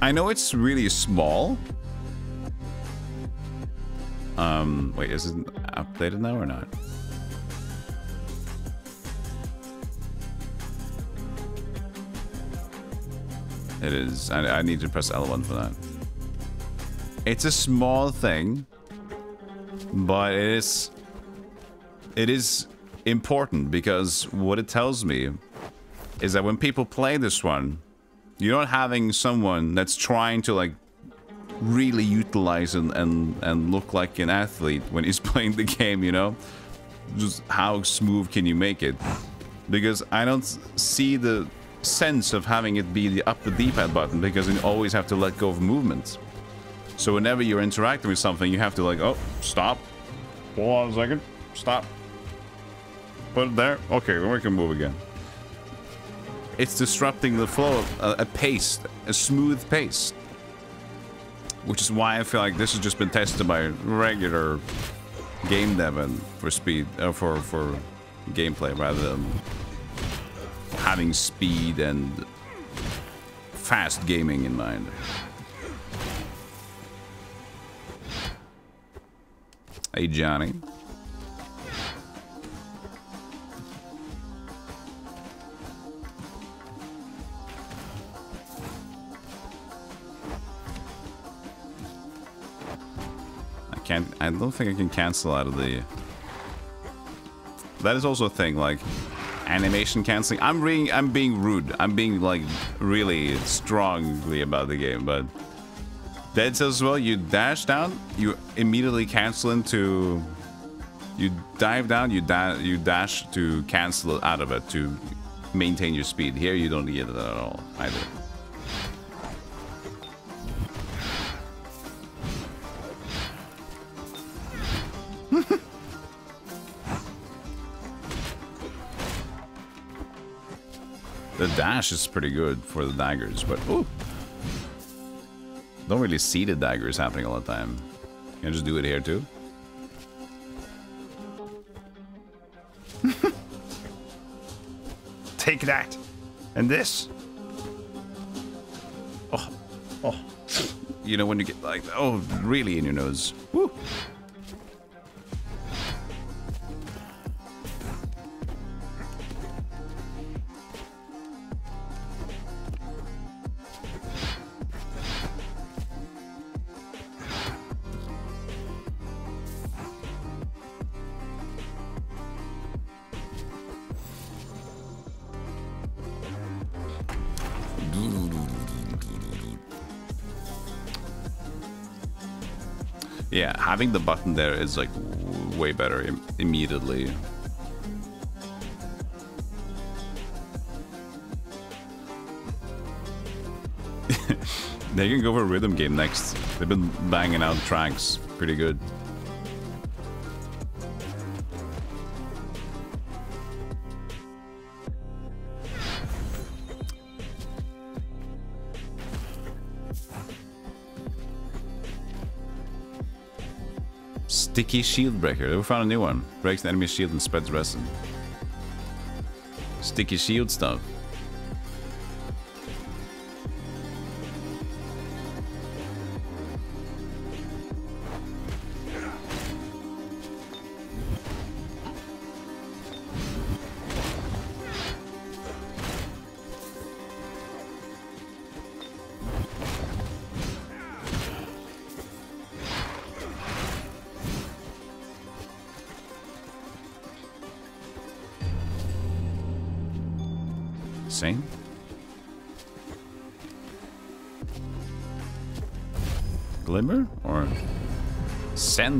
A: I know it's really small. Um, wait, is it updated now or not? It is. I, I need to press L1 for that. It's a small thing, but it is it is important because what it tells me is that when people play this one, you're not having someone that's trying to like really utilize and, and, and look like an athlete when he's playing the game, you know? Just how smooth can you make it? Because I don't see the sense of having it be the upper D-pad button because you always have to let go of movements. So whenever you're interacting with something, you have to like, oh, stop. Hold on a second. Stop. Put it there. Okay, then we can move again. It's disrupting the flow of a, a pace, a smooth pace. Which is why I feel like this has just been tested by regular game dev and for speed, uh, for, for gameplay rather than having speed and fast gaming in mind. Hey, Johnny. I don't think I can cancel out of the... That is also a thing, like, animation canceling. I'm being, I'm being rude. I'm being, like, really strongly about the game, but... Dead Cells as well, you dash down, you immediately cancel into... You dive down, you, da you dash to cancel out of it to maintain your speed. Here you don't get it at all, either. Dash is pretty good for the daggers, but ooh. Don't really see the daggers happening all the time. Can I just do it here too?
B: Take that. And this.
A: Oh, oh. You know when you get like, oh, really in your nose. Woo. having the button there is like way better Im immediately. they can go for rhythm game next. They've been banging out tracks pretty good. Sticky Shield Breaker. We found a new one. Breaks the enemy shield and spreads resin. Sticky shield stuff.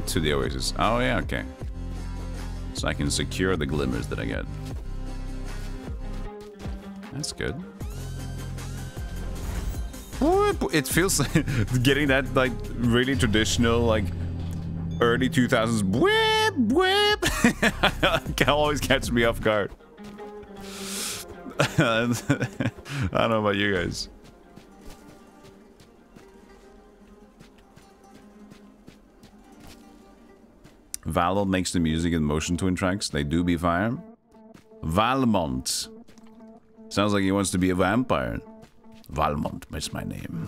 A: To the oasis? Oh yeah, okay. So I can secure the glimmers that I get. That's good. Oh, Whoop! It feels like getting that like really traditional like early 2000s whip whip can always catch me off guard. I don't know about you guys. Valor makes the music and Motion Twin tracks. They do be fire. Valmont. Sounds like he wants to be a vampire. Valmont is my name.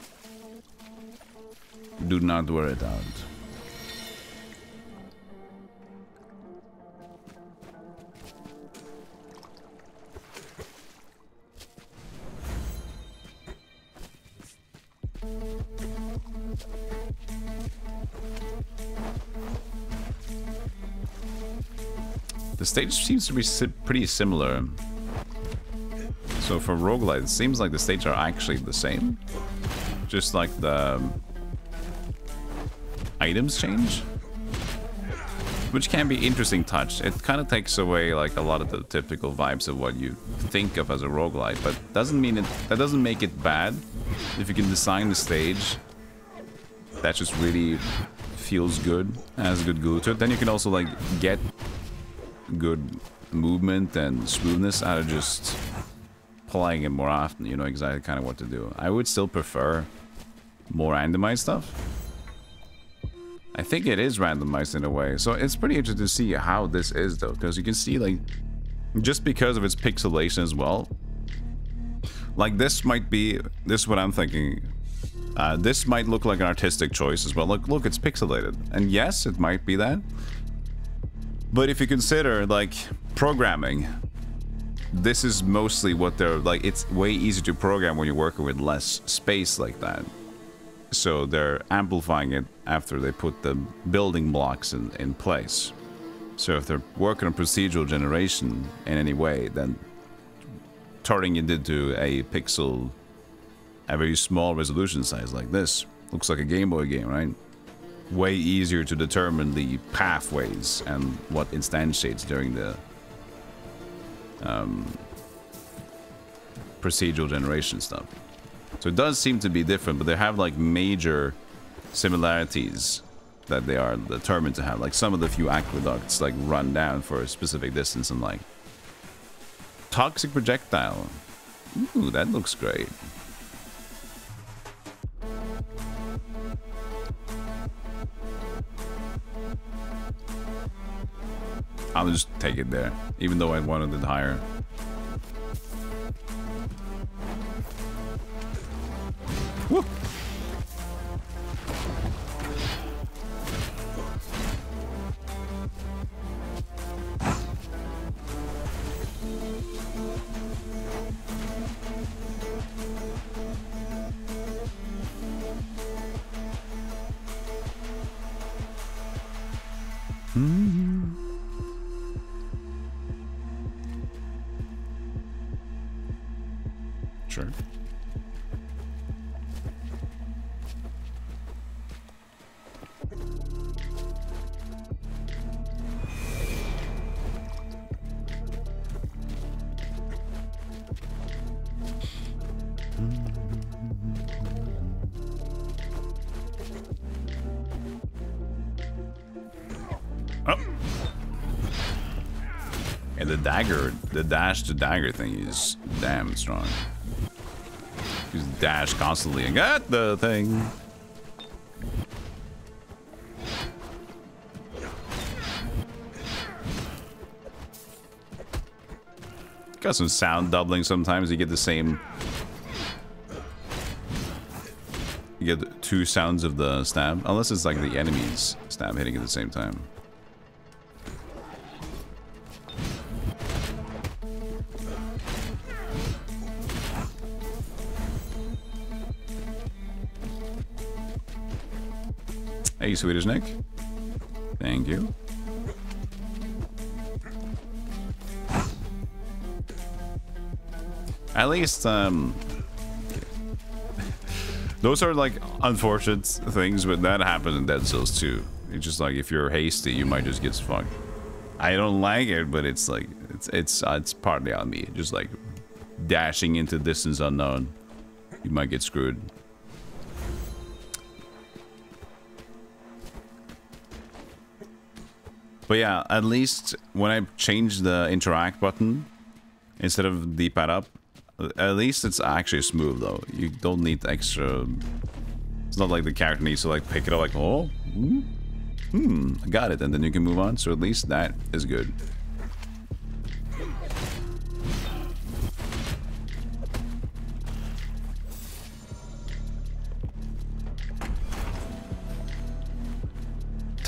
A: Do not wear it out. Stage seems to be si pretty similar. So for roguelite, it seems like the stages are actually the same. Just like the um, items change. Which can be interesting touch. It kind of takes away like a lot of the typical vibes of what you think of as a roguelite, but doesn't mean it that doesn't make it bad. If you can design the stage that just really feels good, has good glue to it, then you can also like get good movement and smoothness out of just playing it more often. You know exactly kind of what to do. I would still prefer more randomized stuff. I think it is randomized in a way. So it's pretty interesting to see how this is though. Because you can see like, just because of its pixelation as well. Like this might be, this is what I'm thinking. Uh, this might look like an artistic choice as well. Look, look, it's pixelated. And yes, it might be that. But if you consider like programming, this is mostly what they're like. It's way easier to program when you're working with less space like that. So they're amplifying it after they put the building blocks in, in place. So if they're working on procedural generation in any way, then turning it into a pixel, a very small resolution size like this, looks like a Game Boy game, right? Way easier to determine the pathways and what instantiates during the um, procedural generation stuff. So it does seem to be different, but they have like major similarities that they are determined to have. Like some of the few aqueducts like run down for a specific distance and like toxic projectile. Ooh, that looks great. I'll just take it there, even though I wanted it higher. Dash to dagger thing is damn strong. Just dash constantly and get the thing. Got some sound doubling sometimes. You get the same. You get two sounds of the stab. Unless it's like the enemy's stab hitting at the same time. Hey, Swedish Nick. Thank you. At least, um... Those are, like, unfortunate things, but that happens in Dead Cells, too. It's just like, if you're hasty, you might just get fucked. I don't like it, but it's like, it's, it's, uh, it's partly on me. Just like, dashing into distance unknown. You might get screwed. But yeah, at least when I change the interact button, instead of the pad up, at least it's actually smooth though. You don't need extra... It's not like the character needs to like pick it up like, oh, hmm, hmm, I got it, and then you can move on. So at least that is good.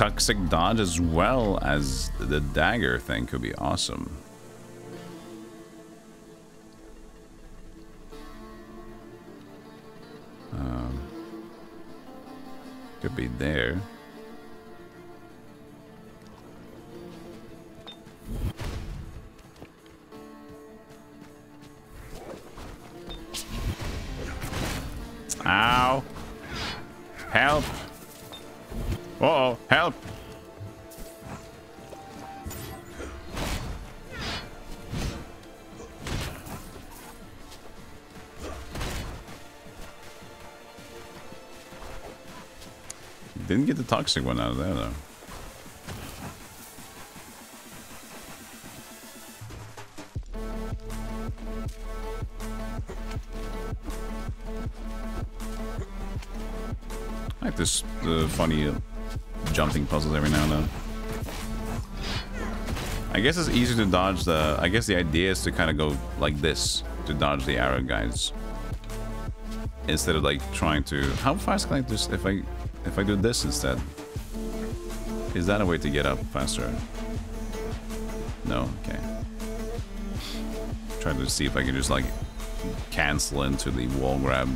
A: Toxic dodge as well as the dagger thing could be awesome. Um, could be there. Ow. Help. Uh oh, help. Didn't get the toxic one out of there though. I like this uh, funny uh, jumping puzzles every now and then. I guess it's easier to dodge the... I guess the idea is to kind of go like this to dodge the arrow guys. Instead of like trying to... How fast can I just... If I if I do this instead? Is that a way to get up faster? No? Okay. Trying to see if I can just like cancel into the wall grab.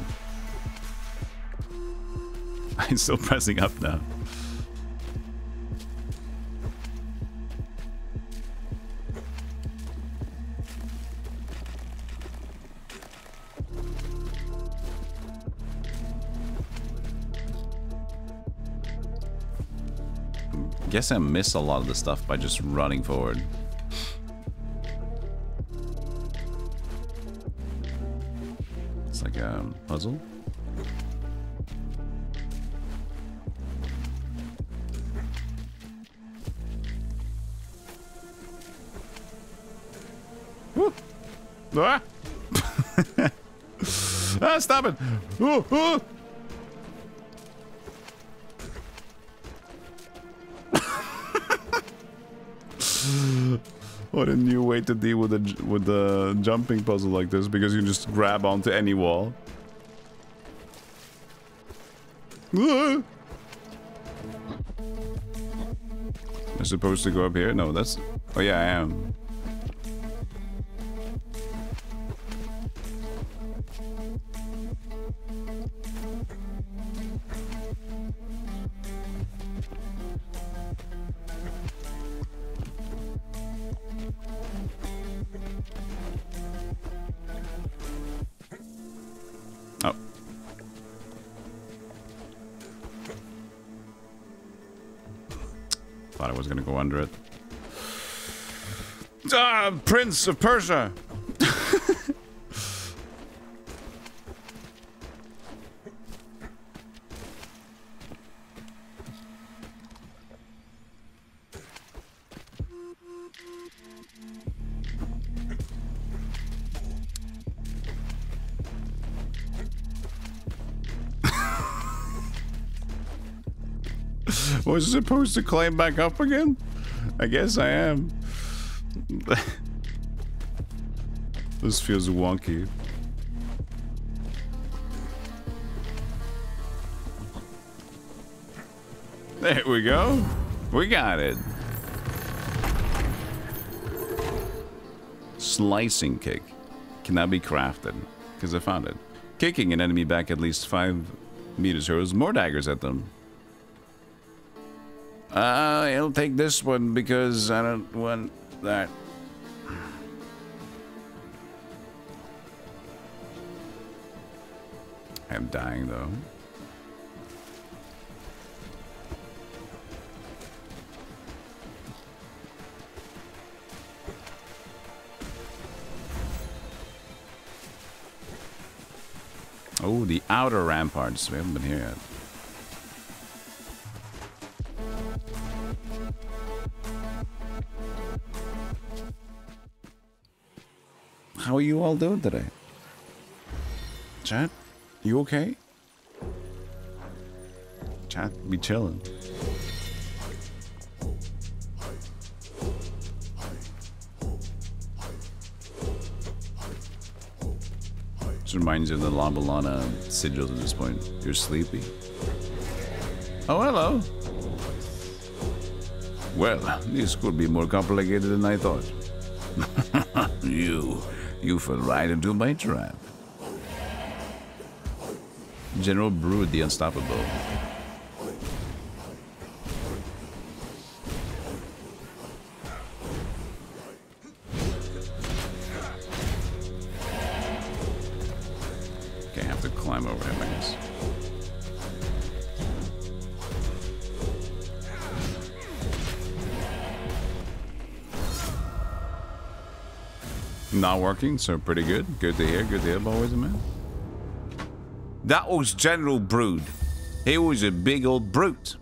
A: I'm still pressing up now. Guess I miss a lot of the stuff by just running forward. It's like a puzzle. Ah! ah, stop it! Ooh, ooh. What a new way to deal with the with the jumping puzzle like this because you just grab onto any wall. Am I supposed to go up here? No, that's... Oh yeah, I am. prince of Persia. Was supposed to climb back up again? I guess I am. this feels wonky. There we go. We got it. Slicing kick cannot be crafted because I found it. Kicking an enemy back at least five meters throws more daggers at them. Uh, I'll take this one because I don't want that. I'm dying though. Oh, the outer ramparts. We haven't been here yet. How are you all doing today? Chat, you okay? Chat, be chilling. This reminds you of the Lambalana sigils at this point. You're sleepy. Oh, hello. Well, this could be more complicated than I thought. you, you fell right into my trap. General Brood the Unstoppable. Okay, I have to climb over him, I guess. Not working, so pretty good. Good to hear, good to hear, boys and men. That was General Brood. He was a big old brute.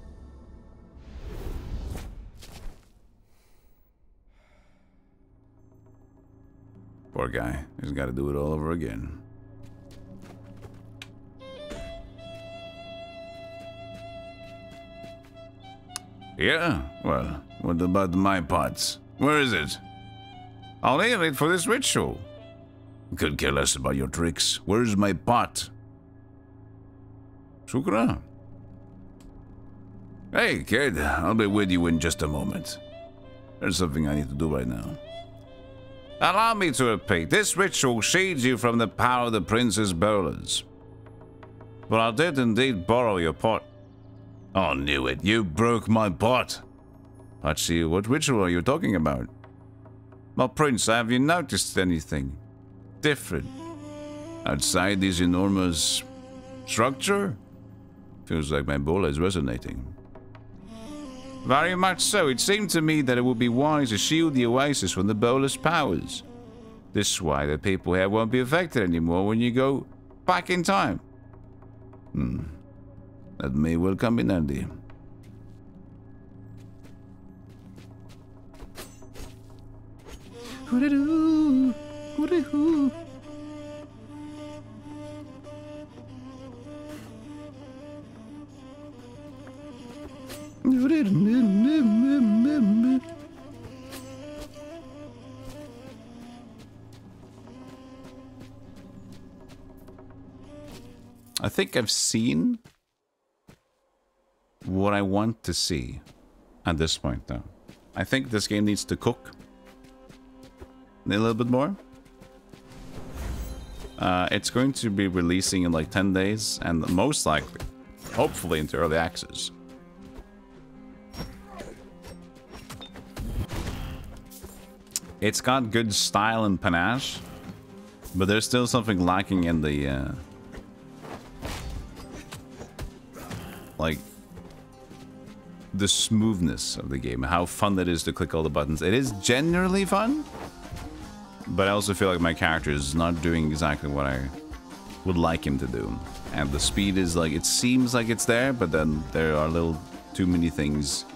A: Poor guy. He's got to do it all over again. Yeah, well, what about my pots? Where is it? I'll need it for this ritual. Could care less about your tricks. Where's my pot? Shukra. Hey, kid, I'll be with you in just a moment. There's something I need to do right now. Allow me to repeat, this ritual shields you from the power of the prince's bola. But I did indeed borrow your pot. I knew it, you broke my pot. Patsy, what ritual are you talking about? My prince, have you noticed anything different outside this enormous structure? Feels like my bola is resonating. Very much so. It seemed to me that it would be wise to shield the oasis from the bolas powers. This way the people here won't be affected anymore when you go back in time. Hmm. That may well come in handy. I think I've seen what I want to see at this point, though. I think this game needs to cook a little bit more. Uh, it's going to be releasing in like 10 days, and most likely, hopefully, into early access. It's got good style and panache, but there's still something lacking in the, uh, like, the smoothness of the game, how fun it is to click all the buttons. It is generally fun, but I also feel like my character is not doing exactly what I would like him to do. And the speed is like, it seems like it's there, but then there are a little too many things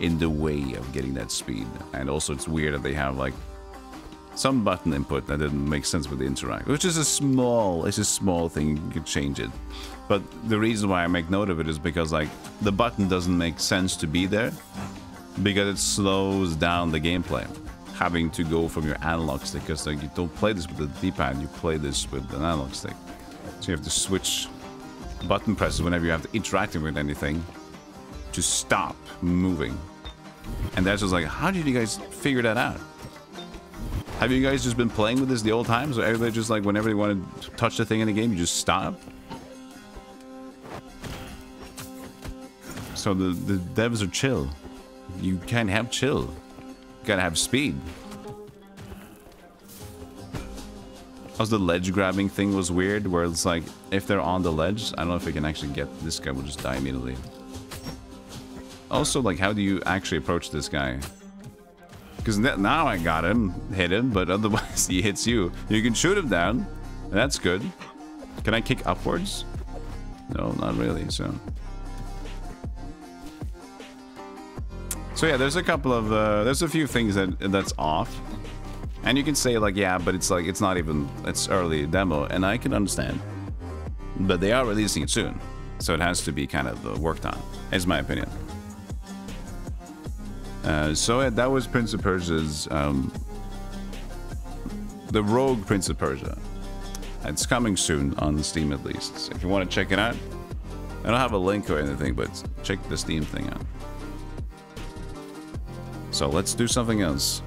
A: in the way of getting that speed. And also it's weird that they have like some button input that didn't make sense with the interact, which is a small, it's a small thing. You could change it. But the reason why I make note of it is because like the button doesn't make sense to be there because it slows down the gameplay. Having to go from your analog stick because like you don't play this with the D-pad, you play this with an analog stick. So you have to switch button presses whenever you have to interacting with anything to stop moving. And that's just like, how did you guys figure that out? Have you guys just been playing with this the old times? Or everybody just like, whenever you want to touch the thing in the game, you just stop? So the, the devs are chill. You can't have chill. You gotta have speed. Also, the ledge grabbing thing was weird, where it's like, if they're on the ledge, I don't know if we can actually get... This guy will just die immediately. Also, like, how do you actually approach this guy? Because now I got him, hit him, but otherwise he hits you. You can shoot him down. That's good. Can I kick upwards? No, not really, so... So yeah, there's a couple of, uh, there's a few things that that's off. And you can say like, yeah, but it's like, it's not even, it's early demo, and I can understand. But they are releasing it soon. So it has to be kind of uh, worked on, is my opinion. Uh, so that was Prince of Persia's, um, the Rogue Prince of Persia. It's coming soon on Steam at least. If you want to check it out, I don't have a link or anything, but check the Steam thing out. So let's do something else.